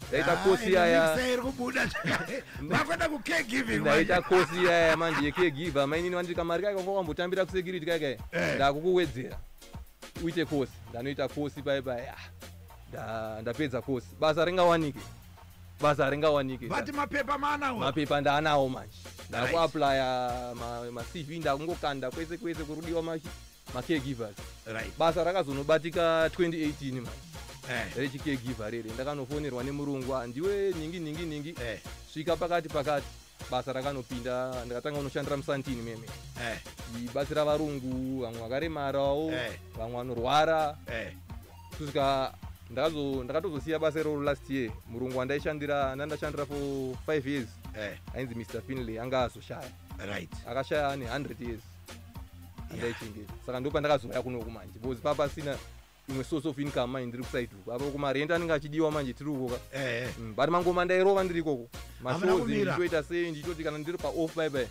ndaita kosi yaya iri kubuda vakwenda kucaregiving ndaita kosi yaya manje yecaregiver mainini wanditi kamari kake wanga wambotambira kusecurity kake Eh. ndakukuwedzera. Uite kosi ndanoita kosi pai pai ah, nda- ndapedza kosi basa ringawanike basa ringawanike vati mapepa maanawo mapepa ndaanawo manje. Ndakuaplya macv ndakungokanda kwese kwese kurudiwa macaregivers right. Basa rakazonobatika 2018 manje. Eh. Rechicaregiver rere ndakanofonerwa nemurungu handiwe ningi ningi ningi. Eh. Svika pakati pakati basa rakanopinda ndakatanga kunoshandira musantini meme. Eh. Ibatsira varungu vamwe vakaremarawo vamwe vanorwara. Eh. Kusvika ndakatozosiya basa iroro last year. Murungu wandaishandira ndandashandira for 5 years. Eh. Ainzi mr finley anga azoshaya right. Akashaya ne100 years. Andaichengeta saka ndo pandakazouya kunoku manje because papa sina imwe source of income manje ndiri kusaitu apo kumarenda anenge achidiwa manje tiri ukoka eh bati mangoma ndairova ndiri ikoko kumira. ndichitoita sei ndichitoti kana ndiri paoff baibai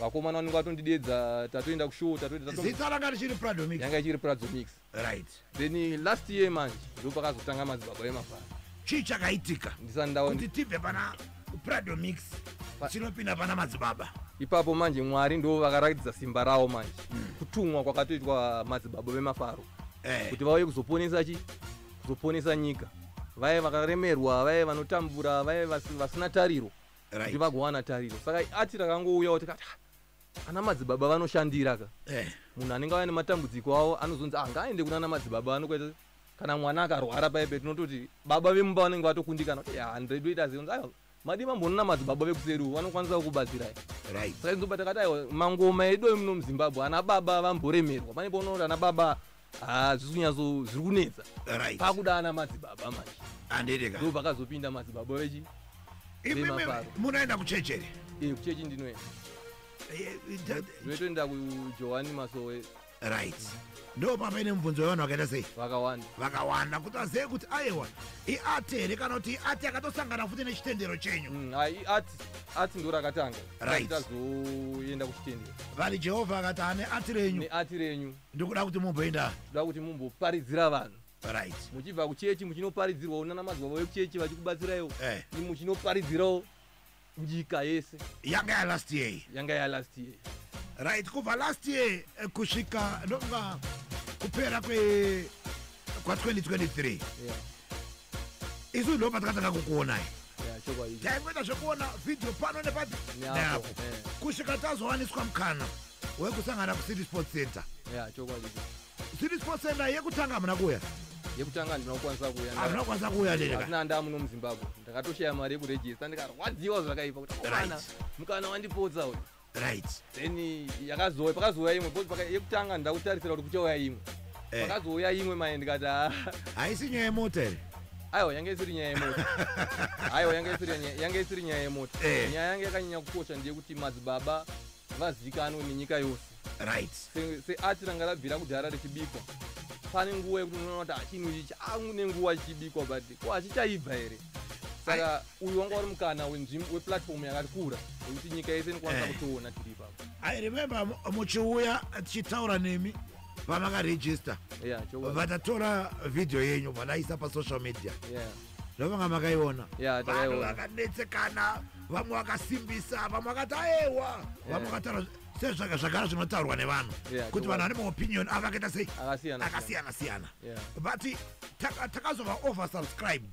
vakomana vanenge vatondidedza tatoenda kushow zita ranga richiri prado mix. Yanga ichiri pradzo mix. Right. Then last year manje ndo pakazotanga madzibaba emafara. Chii chakaitika? Ndisati ndawa kuti tibve pana prado mix Pa- tinopinda pana madzibaba. Ipapo manje mwari ndo vakaratidza simba ravo manje kutumwa kwakatoitwa madzibaba vemafaro eh. Kuti vauye kuzoponesa chi kuzoponesa nyika. Vaya vakaremerwa vaya vanotambura vasi- vasina tariro. Right. kuti vagowana tariro. Saka ati rakangouyawo tikati "Ah, ana madzibaba vanoshandira ka Eh, munhu anenge ava nematambudziko avo anozonzi "Ah, ngaende kuna ana madzibaba anokuita kana mwana akarwara paipe tinototi baba vemumba vanenge vatokundikana kuti ya handiredoita zvinzi aiwa madi mamboona madzibaba vekuseriwo vanokwanisa kukubatsirai right. Saka inzobva takati aiwa mangoma edu emuno muzimbabwe ana baba vamboremerwa. Pane paunoona kuti ana baba ha zvisi kunyatso zviri kunetsa. Right. Pakuda ana madzibaba manje andidika ndo pakazopinda madzibaba vechi vemafaro. munoenda kuchechere? E kuchechi ndinoenda Ndinotoenda kujohani masowe. Right. Ndo papaine mubvunzo wevanhu vakaita sei? Vakawanda. Vakawanda kuti vazive kuti aiwa iati here kana kuti iati yakatosangana futi nechitendero chenyu? Mm, ai ati ati ndo rakatanga. Right. tazoenda kuchitendero. Vari jehovha akati ane ati renyu. Neati renyu. Ndikuda kuti mumboenda. Toda kuti mumboparidzira vanhu. Right. Muchibva kuchechi muchinoparidzirwawo nana madzibaba vekuchechi vachikubatsirawo eh. imi muchinoparidzirawo nyika yese yanga yalast year. Yanga yalast year. Right kubva last year eh, kusvika ndokunga kupera kwe kwa2023 Yeah, isu ndo patakatanga kukuonai yeah, chokwadi taingoita zvekuona vhidhio pano nepapi Neapo, neapo eh. kusvika tazowaniswa mukana wekusangana kucity sports center. Ya chokwadi city sports center yekutanga hamuna kuuya yekutanga ndina kukwanisa kuya hamuna kwanisa kuuya dedeka asina nda muno muzimbabwe. Ndakatoshaya mari yekurejista ndikarwadziwa zvakaipa kuti Right. mukana wandipodza uyu. Right. Then yakazouya pakazouya imwe yekutanga ndakutarisira kuti kuchauya imwe. Eh. pakazouya imwe mae ndikati "Ah, haisi nyaya yemota here? Aiwa yanga isiri nyaya yemota aiwa yanga isiri nyaya yemota Eh. nyaya yanga yakanyanya kukosha ndeyekuti madzibaba vazivikanwe nenyika yose. Right. Se- seati ranga rabvira kudhara richibikwa pane nguva yekuti unoona kuti chinhu ichi chaane nguva chichibikwa but ko hachichaibva here? Saka uyu wanga uri mukana weplatform yakati kura yekuti nyika yese inokwanisa kutoona tiri ipapo. I remember mu- muchiuya tichitaura nemi pamakarejista vatatora vhidhio yenyu vanaisa pasocial media. Ndovanga makaiona. Ya vanhu vakadetsekana vamwe vakasimbisa vamwe vakati aewa vamwe vakataura sezvaka zvagara zvinotaurwa nevanhu kuti vanhu vane maopinion avo akaita sei? Akasiyana siyana ya but taka- takazova oversubscribed.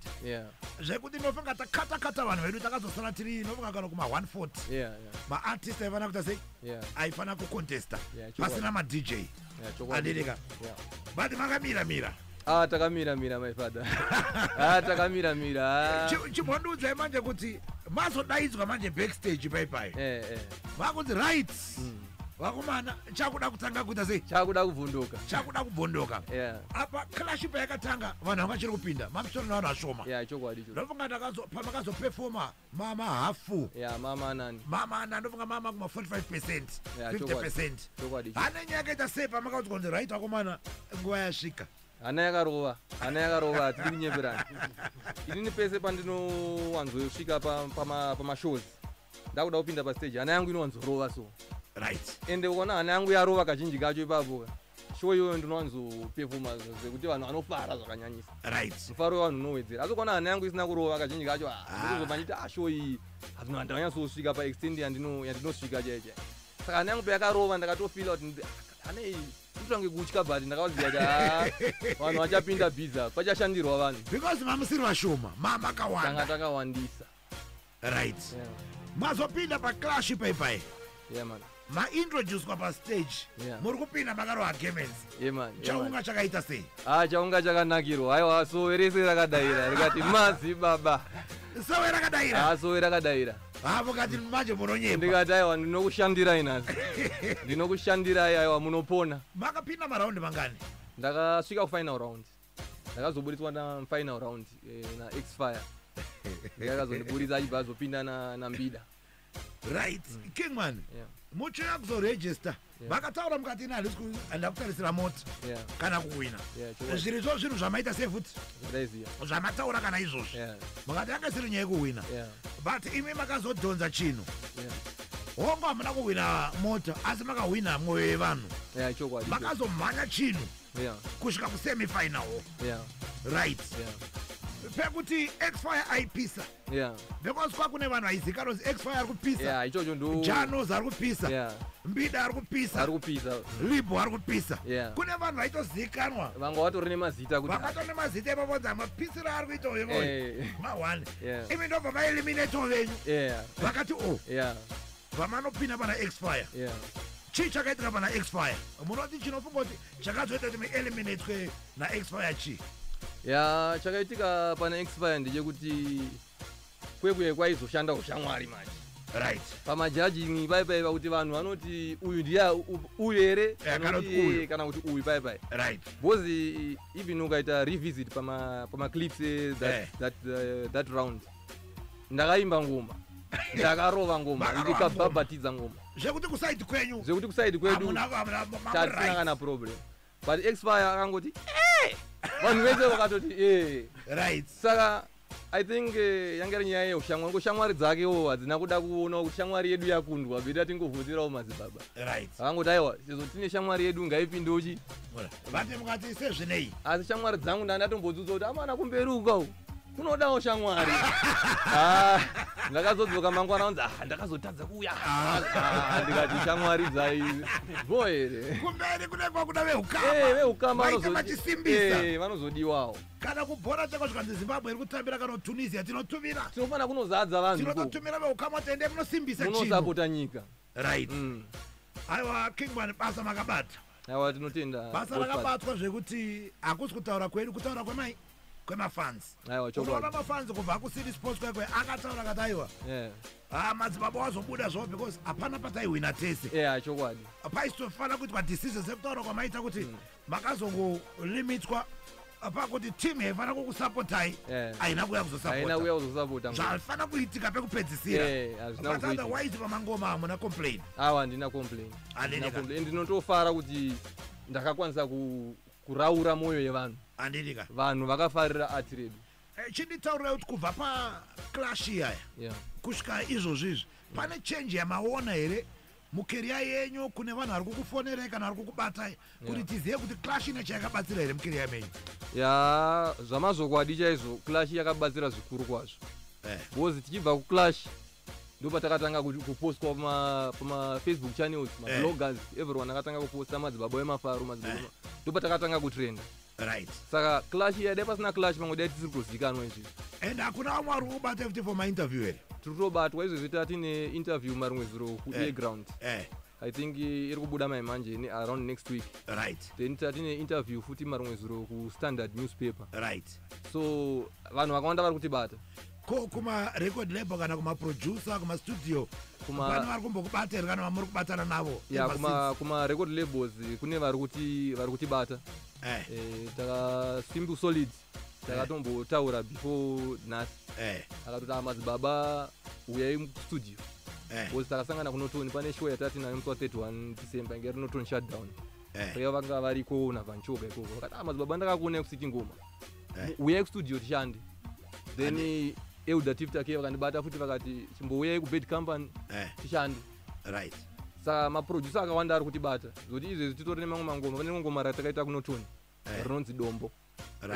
Zvekuti nofunga takata-kata vanhu vedu takazosara tiri nofunga kana kuma-140 ya ya maartist aifana kuita sei? Yeah, chokwadi. pasina madj adirika. But makamira-mira ah takamira mira my father. Ah takamira mira. Ah. Chi- chimbondiudzai manje kuti mazodaidzwa manje backstage paipai. Eh eh. Vakunzi right Mm. vakomana chakuda kutanga kuita sei? Chakuda kuvhunduka. Chakuda kubhondoka ya apa clash payakatanga vanhu vanga chiri kupinda mamusoro navanhu vashoma. Ya chokwadi cho ndofunga pamakazopefoma mamahafu ya mama nani? Mama ndofunga mama kuma-45 percent Yeah, 50 chokwadi. percent. Chokwadi cho hane nyaya yakaita sei pamakauti kunzi right vakomana nguva yasvika hana yakarova hana yakarova hatiri kunyeperana. Inini pese pandinowanzosvika pa- pama- pamashows ndakuda kupinda pastage. Hana yangu inowanzorova so. Right. Ende ukaona hana yangu yarova kazhinji kacho ipapo. Show iyoyo ndinowanzopefoma zvekuti vanhu vanofara zvakanyanyisa. Right. Mufaro wevanhu unowedzera. Asi ukaona hana yangu isina kurova kazhinji kacho ndikuzobva nditi ashow iyi hazvino handanyatsosvika paextend yandino- yandinosvika chaichai saka hana yangu payakarova ndakatofila kuti "Ah, hana iyi itotange kutya but ndakaziva kuti "Ah, vanhu vachapinda bhiza pachashandirwa vanhu. Because mamusiri vashoma mamakawanda takawandisa. Right. Yeah, mazopinda paclash paipai yeah, man. maintroducwa pastage Yeah. muri kupinda makarova gemens Yeah, man. Yeah, chaunga chakaita sei? Ah chaunga chakanakirwa. Aiwa sowe rese rakadayira rikati mazi baba. Sowe rakadayira ah sowe rakadayira hapo kati manje munonyemba. Ndikati aiwa ndinokushandirai nhasi ndinokushandirai aiwa munopona makapinda maraundi mangani? Ndakasvika kufinal round. Ndakazoburitswa nafinal round eh, naexfire ndakazondiburitsa achibva azopinda na- nambida right kingman. Yeah, muchiuya kuzorejista vakataura mukati ina handida kutarisira mota kana kuwina. Chokwadi. zvirizvo zvinhu zvamaita sei futi zvamataura kana izvozvi mukati yanga isiri nyaya yekuwina. But imi makazodhonza chinhu. Hongu hamuna kuwina mota asi makahwina mwoyo yevanhu. Makazomhanya chinhu kusvika kusemifinal. Right. Pekuti xfire aipisa. Yeah. Because kwakune vanhu vaizikanwa kuti xfire ari kupisa. Yeah ichocho ndo janos ari kupisa. Yeah. Mbida ari kupisa. Ari kupisa. Libo ari kupisa. Yeah. kune vanhu vaitozivikanwa vanga vatori nemazita kuti vakato nemazita ipapodza mapisiro ari kuita uyo Eh. ma1 Yeah. imi ndobva maeliminato venyu yeah. Vakati o yeah. Vamanopinda pana xfire yeah. Chii chakaitika pana xfire munoti chinofunga kuti chakazoita kuti mueliminatwe naxfire chii ya chakaitika pana expire ndechekuti kwekuye kwaizoshanda ushamwari manje. Right. Pamajaji paipaipa kuti vanhu vanoti uyu ndiye uyu here Eh, kana kuti uyu. paipai right. Bhozi even ukaita revisit pama pamaclips eh, that, Eh. that, uh, that round ndakaimba ngoma. Ndakarova ngoma ndikabhabhatidza ngoma. zvekuti kusaiti kwenyu zvekuti kusaidi kwedu tatisina kana problem but expire akangoti "Eh!" vanhu vese vakatoti e right. Saka i think eh, yanga iri nyaya yeushamwari ngoshamwari dzakewo hadzina kuda kuona kuti shamwari yedu yakundwa beta tingovhunzirawo madzibaba right. Akangoti aiwa sezvo tine shamwari yedu ngaipindochi vati mukati sezvinei? Asi shamwari dzangu ndandatombodzudza kuti amana kumberukawo kunodawo shamwari. Ah, ndakazodzoka mangwana unzi ah ndakazotadza kuuya. Ah, ndikati shamwari dzai. Vo here? Kumberi kune kwakuda Eh, veukama vachisimbisa. Eh, vanozodiwawo. Kana kubhora chako zvikanzi zimbabwe iri kutambira kana tunisia tinotumira. Tinofana kunozadza vanhu tinototumira veukama tende munosimbisa chino munosapota nyika. Right. Mm. aiwa kingman basa makabata aiwa tinotenda basa rakabatwa zvekuti hakusi kutaura kwedu kutaura kwemai unoona chokwadi mafans kubva kucity sports kwekwe akataura kati aiwa Yeah. ah, madzibaba wazobuda zvavo because hapana pataihwina tese yeah paisitofanira kuitwa decision sekutaura kwamaita kuti makazongolimitwa pakuti timu yaifanira kukusapotai Yeah. haina kuya kuzosapota. Kuya kuzosapota zvafanira kuitika pekupedzisira hazvina But kuzoitika. otherwise pamangoma hamuna complain. Awa ndina complain. Handina ndinotofara kuti ndakakwanisa ku- kuraura mwoyo yevanhu handidika vanhu vakafarira ati redu. Chinditaurirai kuti kubva paclash iyaya yeah. kusvika izvozvizvi pane chenji yamaona here? Mukeriya yenyu kune vanhu vari kukufonerai kana vari kukubatai kuti tizive kuti clash ina chayakabatsira here mukeriya menyu ya zvamazokwadi chaizvo clash yakabatsira zvikuru kwazvo. Eh. bcause tichibva kuclash ndopatakatanga ku- kupostwa pama- pamafacebook channels mabloggers everyone akatanga kuposta madzibaba emafaro madzibaba Eh. ndopatakatanga kutrenda right. Saka clash iya dai pasina clash pamwe dai tisiri kuzivikanwa izvizvi and hakuna vamwe vari kukubata futi for mainterview here. Tiri kutobatwa izvezvi tatine interview marimwe zuro Eh. kuaground eh. I think eh, iri kubuda mai manje ne- around next week. Right. Then tatine interview futi marimwe zuro kustandard newspaper. Right. So vanhu vakawanda vari kutibata ko kumarecord label kana kumaproducer kumastudio Kuma- pane vari kumbokubata here kana vamuri kubatana navo ya ever kuma, kuma record labels kune vari kuti vari kutibata since? eh e, takasimbu solid takatombotaura before nhasi eh. Akatoti "Ah, madzibaba uyai mustudio eh. Bcause takasangana kunotoni pane show yatatinayo musi wa31 december inge rinotoni shutdown. Eh. Saka vanga variko navanchoka ikoko vakati "Ah, madzibaba ndakakuonai kusiti ngoma. Eh. uyai kustudio tishande then euda tiftake vakandibata futi vakati chimbouyai kubed company. Eh. Tishande right saka maproducer akawanda ari kutibata. Zvokuti izvezvi titori nemamwe mangoma pane rimwe ngoma ratakaita kunotoni Eh. rinonzi dombo.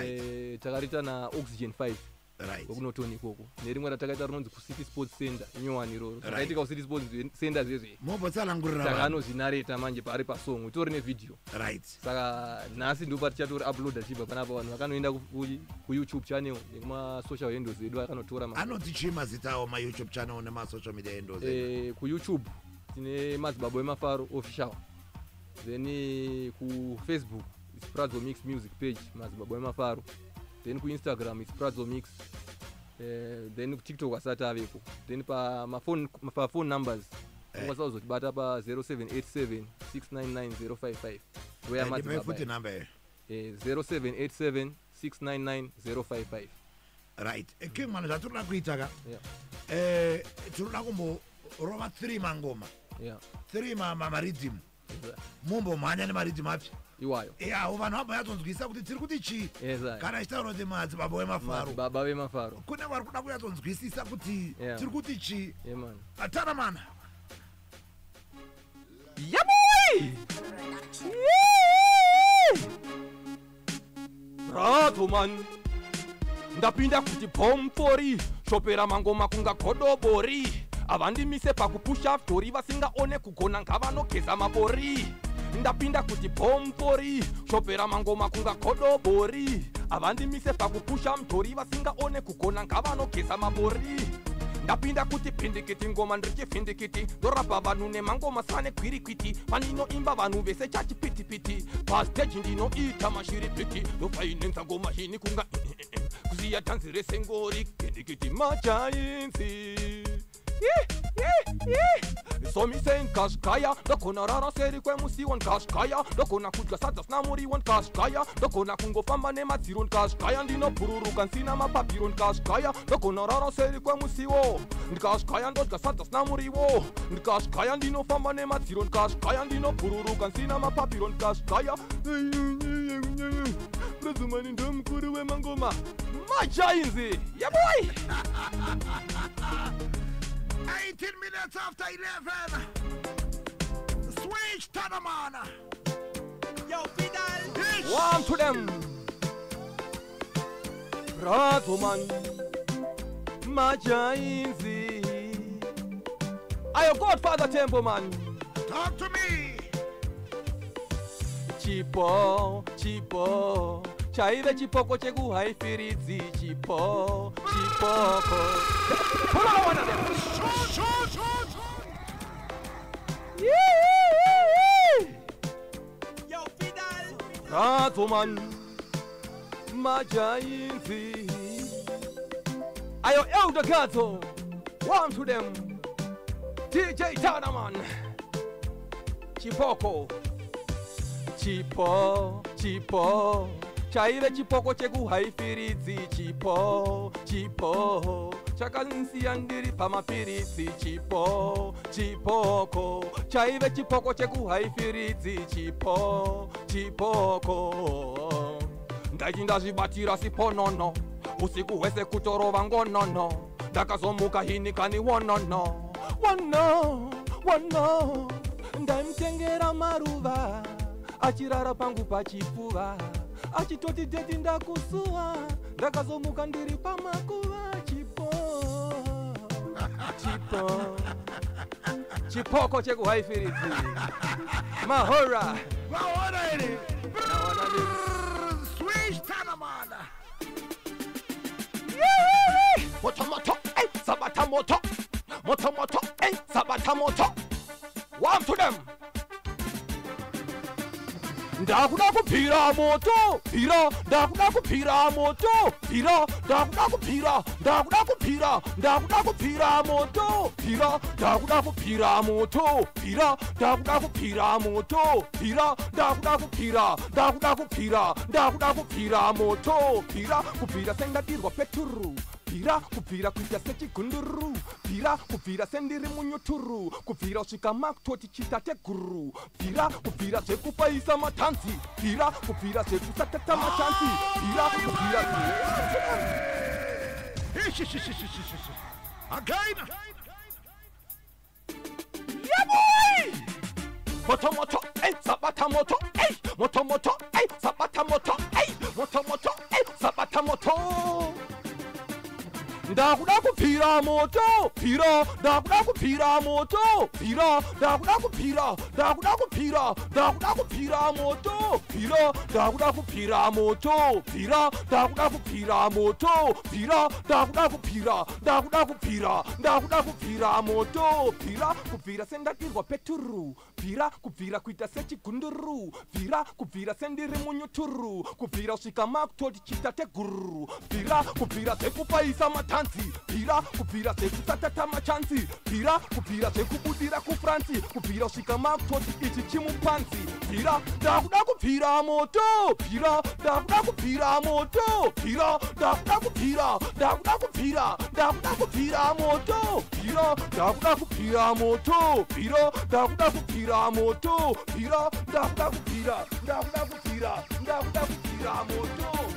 Eh, takariita naoxygen 5 right. Wekunotoni ikoko. Nerimwe ratakaita rinonzi kucity sports center nyowani iroro. Right. rakaitika kucity sports center zvezve. Mombotsanangurira vanhu. Takanozvinareta manje pari pasong titori nevidhio right. Saka nhasi ndo patichatori uploada chibva panapa vanhu vakanoenda ku- ku- kuyoutube channel nekumasocial handles edu akanotora anoti chii mazita awo mayoutube channel nemasocial media endos Eh, kuyoutube tine madzibaba emafaro official. Then eh, kufacebook its pradzo mix music page madzibaba emafaro. Then kuinstagram its pradzo mix. Eh, then kutiktok asati aveko then pafone numbers ungakwanisa kuzotibata pa 0787 699 055 ndoya ndimai futi madzibaba namba here Eh, 0787 699 055 right. Eh, king man zvatinoda kuita ka? Tinoda kumborova 3 mangoma yeah, 3 maridhimu exactly. mumbomhanya nemaridhimu apya iwayo. Yawo vanhu vabva yatonzwisa kuti tiri kuti chii? Kana ichitaura kuti madzibaba wemafaro madzibaba vemafaro. Kune vari kuda kuyatonzwisisa kuti Yeah. tiri kuti chii? Yemani atana mana. Rato man. Ndapinda kuti bomfori shopera mangoma kunga godobori havandimise pakupusha dhori vasingaone kugona ngavanogeza mabori. Ndapinda kuti bomfori shopera mangoma kunga godobori havandimise pakupusha mdhori vasingaone kugona ngavanogeza mabori. Ndapinda kuti phindikiti ngoma ndiri chivhindikiti ndorabha vanhu nemangoma sane gwirikwiti paninoimba vanhu vese chachipitipiti pasteji ndinoita mashiripiti ndopainenza ngoma hini kunga kuziya dhanzi resengori phindikiti majainzi somise nkashkaya ndogona rara seri kwemusiwo nkashkaya ndogona kudya sadza sina muriwo nkashkaya ndogona kungofamba nemadziro nkashkaya ndinobhururuka nsina mapapiro nkashkaya ndogona rara seri kwemusiwo ndikashkaya ndodya sadza sina muriwo ndikashkaya ndinofamba nemadziro nkashkaya ndinobhururuka nsina mapapiro nkashkaya prezumani ndomukuru wemangoma. Majainzi yeboy 18 minutes after 11. Switch to the man. Yo, Fidel. One to them. Brazo man. Majainzi. Ayo Godfather Temple man. Talk to me. Chipo, chipo. Chaive chipoko chekuhaifiridzi chipo chipoko. Razoman majainzi ayo elder gazo one to them. Dj tanaman. Chipoko. Chipo chipo chaive chipoko chekuhaifiridzi chipo chipo. Chakansiya ndiri pamapiritsi chipo chipoko. Chaive chipoko chekuhaifiridzi chipo chipoko. Ndaiti ndazvibatira siponono usiku hwese kutorova ngonono. Ndakazomuka hinikani wonono. Wono wono. Ndaimutengera maruva achirara pangu pachipfuva achitoti deti ndakusuwa ndakazomuka ndiri pamakuva chipo. Chipo. Chipoko chekuhaifiridzi mahora. Waona ini. Naona ni- Switch to the man. moto moto ey sabata moto moto moto ey sabata moto one to them ndakuda kubhira moto bhira ndakuda kubhira moto bhira ndakuda kubhira ndakuda kubhira ndakuda kubhira moto bhira ndakuda kubhira moto bhira ndakuda kubhira moto bhira ndakuda kubhira ndakuda kubhira ndakuda kubhira moto bhira kubhira sengadirwa peturu bhira kubvira kuita sechigunduru bhira kubvira sendiri munyuturu kubvira kusvika makutoti chitate guru bhira kubvira zvekupaisa matanzi bhira kubvira zvekusatata machanzi bhira kubvira Ish, ish, ish, ish, ish, ish, ish. Again. moto moto ey sabata moto ey moto moto ey sabata moto ey moto moto ey sabata moto ndakuda kubvira moto bvira ndakuda kubvira moto bvira ndakuda kubvira ndakuda kubvira ndakuda kubvira moto bvira ndakuda kubvira moto bvira ndakuda kubvira moto bvira ndakuda kubvira ndakuda kubvira ndakuda kubvira moto bvira kubvira sendadirwa peturu bvira kubvira kuita sechigunduru bvira kubvira sendiri munyuturu kubvira kusvika makutoti chitate guru bvira kubvira zvekupaisa matanzi bvira kubvira zvekusatata machanzi bvira kubvira zvekubudira kufransi kubvira kusvika makutoti ichi chimupanzi bvira ndakuda kubvira moto bvira ndakuda kubvira moto bvira ndakuda kubvira ndakuda kubvira ndakuda kubvira moto bvira ndakuda kubvira moto bvira ndakuda kubvira moto bvira ndakuda kubvira ndakuda kubvira ndakuda kubvira moto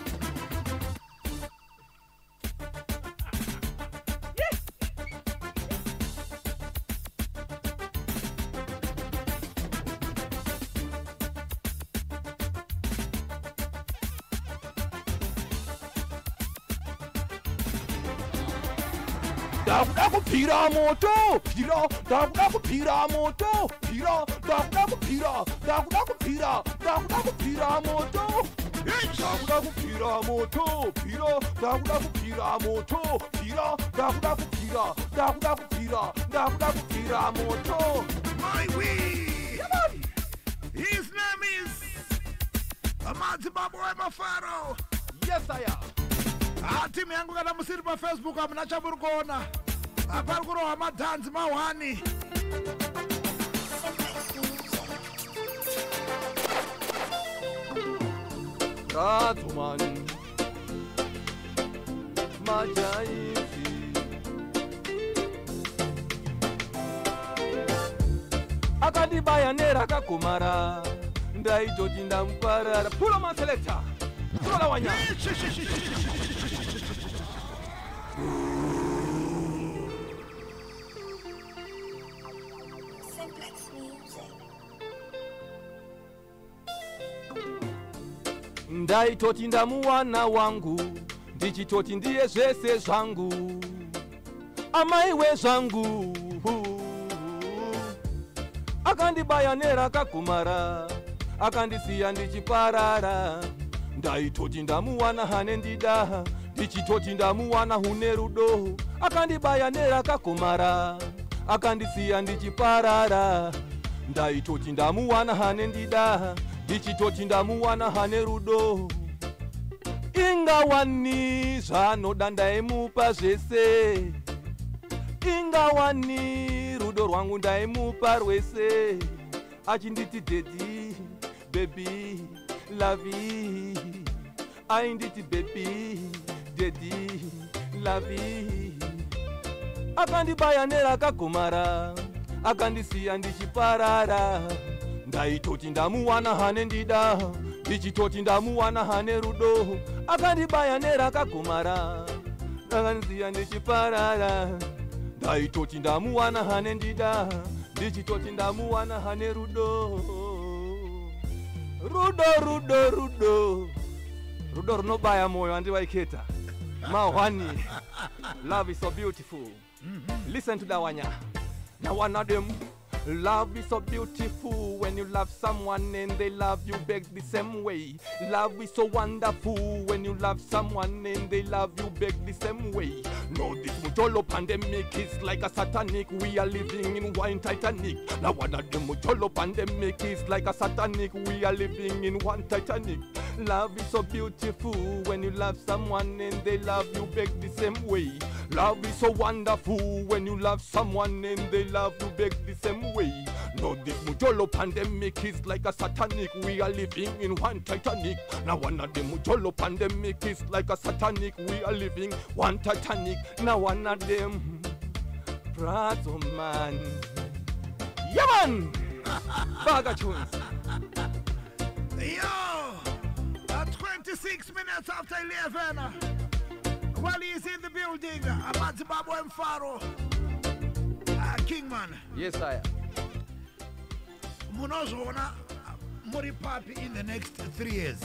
kupfira moto pfira ndakuda kupfira moto pfira ndakuda kupfira ndakuda kupfira ndakuda kupfira moto ndakuda kupfira moto pfira ndakuda kupfira moto pfira ndakuda kupfira ndakuda kupfira ndakuda kupfira moto My way. His name is Amadzi Babo Mafaro. yes aya Ah, timu yangu kana musiri pafacebook hamuna chamuri kuona apari kurohwa madhanzi mahwani Ratsman Majaisi akandibaya nerakakomara ndaitoti ndamuparara pula maselekta pula wanya ndaitoti ndamuwana wangu ndichitoti ndiye zvese zvangu. Amaiwe zvangu akandibaya nerakagumara akandisiya ndichiparara. Ndaitoti ndamuwana hane ndida ndichitoti ndamuwana hune rudo akandibaya nerakagumara akandisiya ndichiparara. Ndaitoti ndamuwana hane ndida ndichitoti ndamuwana hane rudo. Ingawani zvanoda ndaimupa zvese. Ingawani rudo rwangu ndaimupa rwese. Achinditi dedi bebi lavi ainditi bebi dedi lavi akandibaya nerakagomara akandisiya ndichiparara ndaitoti ndamuwana hane ndida ndichitoti ndamuwana hane rudo. Akandibaya nerakagomara akandisiya ndichiparara. Ndaitoti ndamuwana hane ndida ndichitoti ndamuwana hane rudo. Rudo rudo rudo. Rudo runobaya mwoyo handivaiketa. Mahwani love is so beautiful. Listen to dawanya. Them Love is so beautiful when you love someone and they love you back the same way. Love is so wonderful when you love someone and they love you back the same way. No, this Mujolo pandemic is like a satanic. We are living in one Titanic. Now one of the Mujolo pandemic is like a satanic. We are living in one Titanic. Love is so beautiful when you love someone and they love you back the same way. Love is so wonderful when you love someone and they love you back the same way. No, this Mujolo pandemic is like a satanic. We are living in one Titanic. Now one of the Mujolo pandemic is like a satanic. We are living one Titanic. Now one of them, Prazo man. Yeah! Baga tunes. Yo! Uh, 26 minutes after 11. While he's in the building, Amadzi Babo Mfaro. Uh, Kingman, yes aya munozvoona uh, muri papi in the next three years.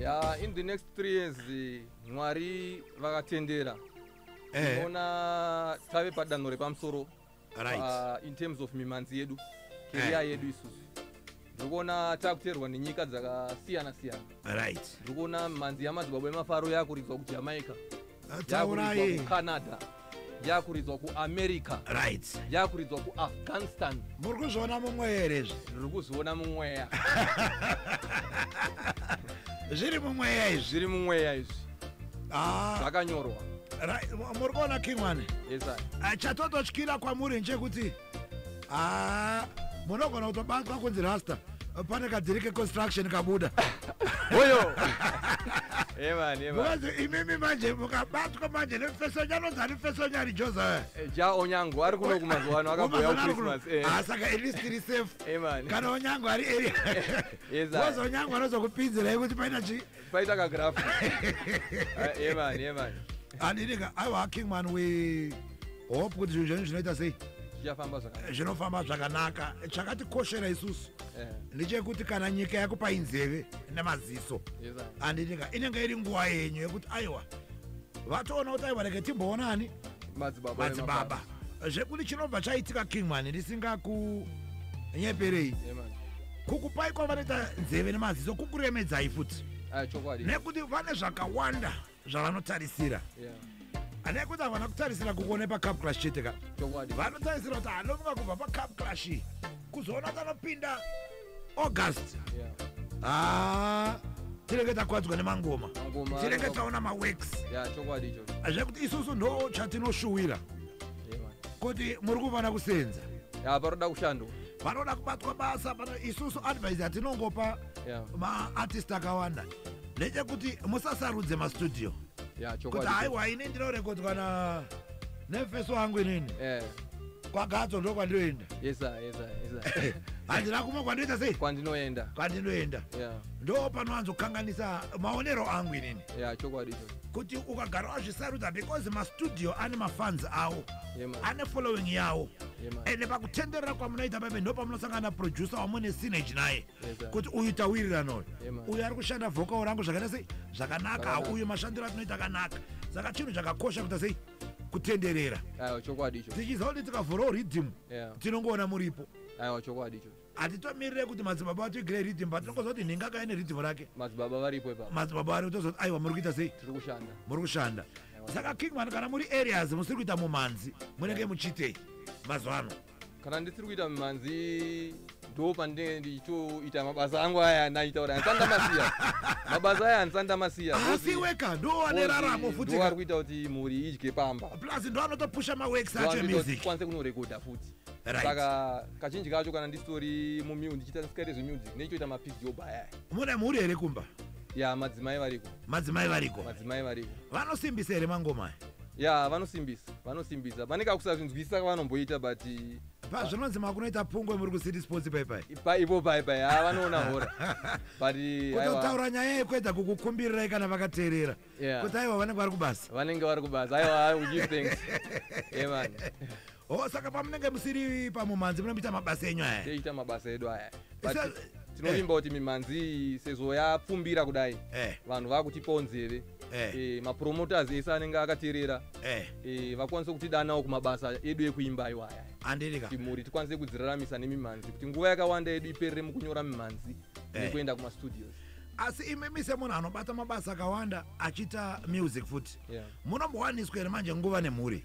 ya in the next three years eh, mwari vakatendera. Eh, tinoona tave padanho repamusoro. Right. uh, in terms of mimanzi yedu keriya yedu isusu ndiri kuona takuteerwa nenyika dzakasiyana siyana Right. ndiri kuona manzi yamadzibaba emafaro yakuridzwa kujamaica yakuridzwa Taurai. kucanada yakuridzwa kuamerica Right. yakuridzwa kuafghanistan Muri kuzviona mumwe here izvi? ndiri kuzviona mumweya Zviri mumweya izvi. zviri mumweya izvi Ah, zvakanyorwa right. muri kuona Kingman. yesai Ah, chatototyira kwamuri nchekuti ha munogona kutobatwa kunzi rasta pane kadhirike construction kabuda. Oyo! Emani emani because imimi manje mukabatwa manje nefesonya anonzi ani fesonyari josa ja onyango ari kuno kumazuva ano akagoya kuchristmas eh, saka at least iri safe. Kana onyango ari kozi onyango anozokupinzirai kuti paina chi paita kagrafu emani emani handidika aiwa kingman we hope kuti zvinhu zvenyu zvinoita sei zvinofamba zvakanaka. Chakatikoshera isusu. Eh, ndechekuti kana nyika yakupa inzeve nemaziso yesai handidika inenge iri nguva yenyu yekuti aiwa vatoona kuti aiwa rege timboonani. Madzibaba madzibaba. zvekuti chinobva chaitika kingman ndisingakunyeperei kukupai kwavanoita nzeve nemaziso kukuremedzai futi. Ah, nekuti vane zvakawanda zvavanotarisira. Yeah, hanei kuti havana kutarisira kukuone pacup clash chete ka? Vanotarisira kuti anomuka kubva pacup clash kuzoona kuti anopinda august. Yeah. ha tinenge takwadzwa nemangoma. Ano- taona maworks zvekuti isusu ndo chatinoshuwira kuti muri kufana kusenza. Paroda kushando. Vanoda kubatwa basa isusu advise yatinongopa maartist akawanda. Ndechekuti musasarudze mastudio kuti chokwadi haiwa ini ndinorekodwa na nefeso wangu inini Kwagadzo ndo kwandinoenda yesa yesa yesa. Handina kumwe kwandinoita sei? Kwandinoenda. Kwandinoenda. Ndo panowanzokanganisa maonero angu inini. Yeah, chokwadi kuti ukagara wazvisarudza because mastudio ane mafans awo ane following yawo. Ende pakutenderera kwamunoita paipe ndo pamunosangana naproducer wamune sinage naye. Kuti uyu tawiriranoyo uyu ari kushanda vhokal rangu zvakaita sei? Zvakanaka Zvakanaka. uyu mashandiro atinoita akanaka. Saka chinhu chakakosha kuita sei kutenderera. Tichiziva kuti tikavhurawo rhythm. Tinongoona muripo. Aiwa chokwadi icho. Hatitomirire kuti madzibaba atigire rhythm but tinongoziva kuti nhinga kaine rhythm rake. Madzibaba varipo ipapo. Madzibaba ari kutozoti aiwa muri kuita sei? Tiri kushanda. Muri kushanda. Saka kingman kana muri areas musiri kuita mumanzi munenge muchiitei mazuva ano kana ndisiri kuita mimhanzi ndo pandinenge ndichitoita mabasa angu aya naita kuti handisanda masiya. Mabasa aya handisanda masiya. Asi weka ndo ane raramo futi ari kuita kuti mhuri idye pamba. Plus ndo anotopusha maworks acho emusic tikwanise kunorekodha futi. Saka kazhinji kacho kana ndisitori mumu ndichiita sikaite zvemusic ndichitoita mapiece job ayaya mune mhuri here kumba? Ya madzimai variko. Madzimai variko. Madzimai variko. Vanosimbisa here mangoma aya? Ya vanosimbisa vanosimbisa. Pane kakusazvinzwisisa kavanomboita but pazvinonzi makunoita pungwe muri kucity sports paipai paipo paipai ha vanoona hora but aiwa, kutotaura nyaya yekuedza kukukumbirirai kana vakateerera. Kuti aiwa vanenge vari kubasa vanenge vari kubasa aiwa thanks. Yeah, man. O saka pamunenge musiri pamumhanzi munomboita mabasa enyu aya? Tiita mabasa edu aya tinovimba kuti mimhanzi sezvo yapfumbira kudai. Eh. Vanhu vakutipawo nzeve eh. Eh, mapromoters ese anenge akateerera. Eh. Eh, vakwanise kutidanawo kumabasa edu ekuimba iwa aya andidika kuti mhuri tikwanise kudziraramisa nemimhanzi kuti nguva yakawanda yedu iperere mukunyora mimhanzi Eh. nekuenda kumastudios. Asi imi semunhu anobata mabasa akawanda achiita music futi Yeah. munombowaniswa here manje nguva nemhuri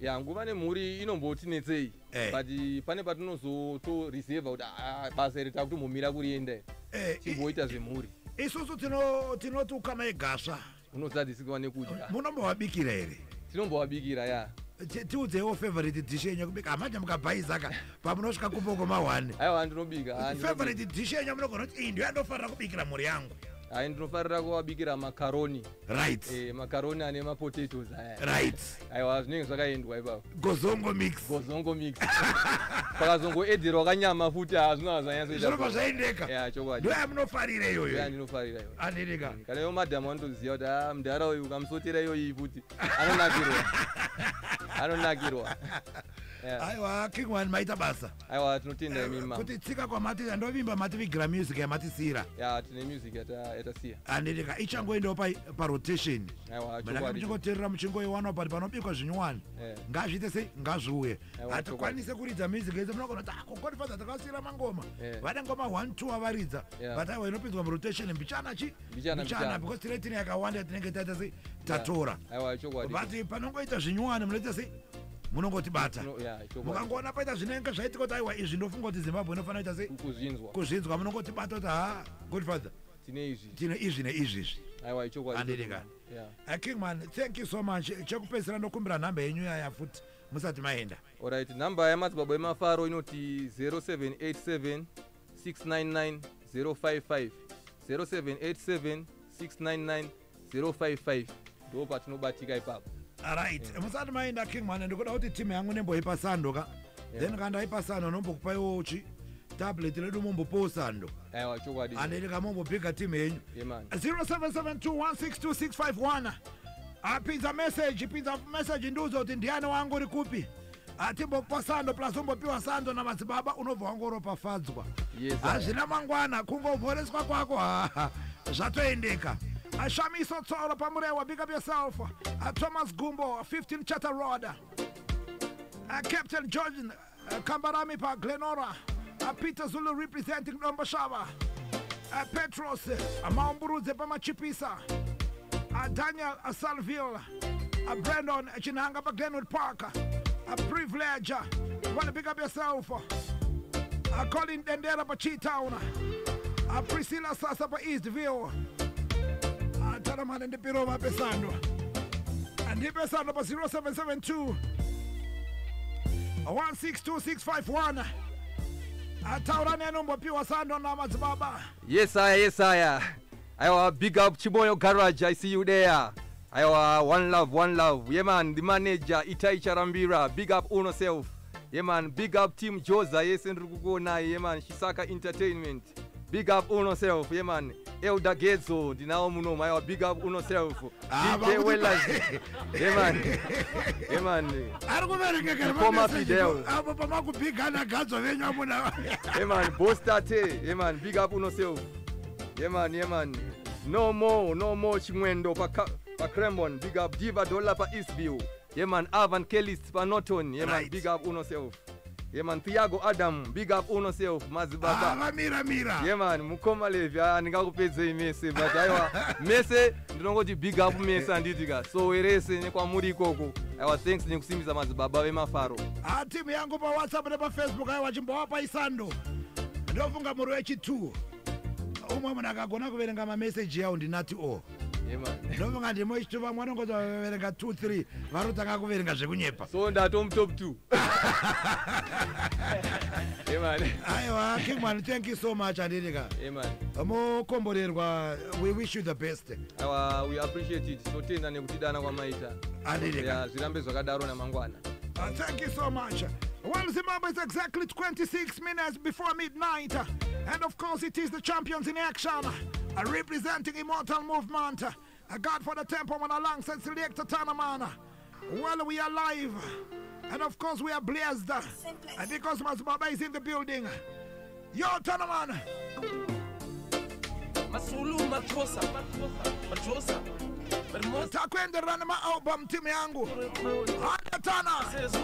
ya nguva nemhuri inombotinetsei Eh. but pane patinozotoreseva kuti "Ah, basa iri takutomumira kurienda eh i- timboita zvemhuri. Isusu tino- tinoti ukama egasva unozadzisikiwa nekudya munombovabikira here tinombovabikira ya. Ti- tiudzeiwo favorite dish yenyu yekubika. Hamanje mukabhaizaka pamunosvika kupoko mahwane aiwa ndinobika ndinobika. favorite dish yenyu munogona kuti iyi ndiyo yandofanira kubikira mhuri yangu hai ndinofarira kuvabikira makaroni right. Eh, makaroni ane mapotatoes aya. Right. Aiwa zvinenge zvakaendwa ipapo. Gozongo mix. Gozongo mix. Pakazongoedzerwa kanyama futi hazvino zvinobva hazvanyatsoita zvaendeka ya chokwadi. Ndo yamunofarira ya iyoyo. Ndinofarira iwa andidika kana iwo madhamu anotoziva kuti a mudhara uyu ukamusotera iyoyi futi. Anonakirwa. Anonakirwa Aiwa kingwan maita basa. Aiwa tinotenda imima kuti tsika kwamati ndovimba mati vigira music yamatisiyira ya tine music yata- yatasiya andidika ichangoendawo pa- parotation aiwa munenge chokwadi muchingoteerera muchingoiwanawo pati panobikwa zvinyuwani ngazviite sei? Ngazviuye. Aiwa, hatikwanise kuridza music yese munogona kuti akogodfather takasiyira mangoma. Eh. vane ngoma 1 2 avaridza. But aiwa inopinzwa murotation mbichana chi? Mbichana, because tine tine yakawanda yatinenge taita sei? Tatora. Aiwa chokwadi but panongoita zvinyuwani munoita sei munongotibata mukangoona paita zvinenge zvaitika kuti aiwa izvi ndofunga kuti zimbabwe inofanira kuita sei? Kuzvinzwa. Munongotibata kuti ha godfather. Tine izvi. Neizvizvi. Aiwa chokwadi Andidika. ya Uh, kingman thank you so much. Chekupedzisira ndokumbira nhamba yenyu yaya futi musati maenda. Alright nhamba yamadzibaba emafaro inoti 0787 699 055 0787 699 055 ndo patinobatika ipapo right musati maenda kingman ndikuda kuti timu yangu nemboipa sando ka then kandaipa sando nombokupaiwo chi tablet ledu mombopowo sando chokwadi andendika mombobhiga timu yenyu. Yemani 0772162651 apinza meseji pinza meseji ndiudzo kuti ndiani wangu uri kupi? Atimbokupa sando plus umbopiwa sando namadzibaba unobva wangoropafadzwa yes hazvina mangwana kungomhoreswa kwako zvatoendeka Ashamiso Tsoro Pamurewa, big up yourself. Uh, Thomas Gumbo, 15 Chatter Road. Uh, Captain Jordan uh, Kambarami Pa Glenora. Uh, Peter Zulu representing Nombashava. Uh, Petros, uh, Maumburuze Pamachipisa. Uh, Daniel uh, Salville. Uh, Brandon uh, Chinanga Glenwood Park. A privilege. Uh, wanna big up yourself. Uh, Colin Dendera Chi-Town. Uh, Priscilla Sasa Eastville. Ataramane ndipiro mapesano. Andipesano pa 0772 162651 ataurani anombopiwa sando na madzibaba. Yes aya yes aya aiwa big up chimoyo garage i see you there. Aiwa one love one love. Yeah man the manager itai charambira big up uno self. Yeah man big up team joza yese ndiri kukuonayi yeah man shisaka entertainment. Big up uno self yeah man elder gedzo ndinawo munomu aiwa big up uno self Ah, dj man. Yeah man. Ari kuverengekera Koma Fidel. apo pamakubhigana gadzo venyu amuna man. Bostate man. Big up uno self yeah man. Yeah man. No more no more chimwendo pa Ka- pa big up diva dollar pa eastview yeah man. Avan kelist pa norton. Yeah man. Right. big up uno yeah man thiago adam big up uno self mazibaba vamira mira. Yeah man mukoma levi ah, ndingakupedzei mese but aiwa mese ndinongoti big up mese anditi ka. So werese nekwamuri ikoko. Aiwa thanks nekusimbisa madzibaba vemafaro Ah, timu yangu pa whatsapp nepafacebook aiwa chimbowapa isando. Ndofunga muri wechi2 umwe munhu akagona kuverenga mameseji yawo ndinati o yeah man ndofunga ndimo wechi2 vamwe vanongoti vaverenga 2 3 vari kutanga kuverenga zvekunyepa. So ndatom top 2 yeah man aiwa kingman thank you so much andinika mukomborerwa we wish you the best. We appreciate it. Totenda nekutidana kwamaita. Andinika zvirambe zvakadaro namangwana Uh, thank you so much. Well, Zimbabwe is exactly 26 minutes before midnight. Uh, And of course, it is the champions in action, uh, representing Immortal Movement. Uh, God for the Temple one alongside Selector Tanaman. Well, we are live. And of course, we are blessed. uh, And because Mazbaba is in the building. Yo, Tanaman. Masulu, Matrosa, Matrosa, Matrosa, takwenderana ma album timu yangu. Hana tana Matrosa,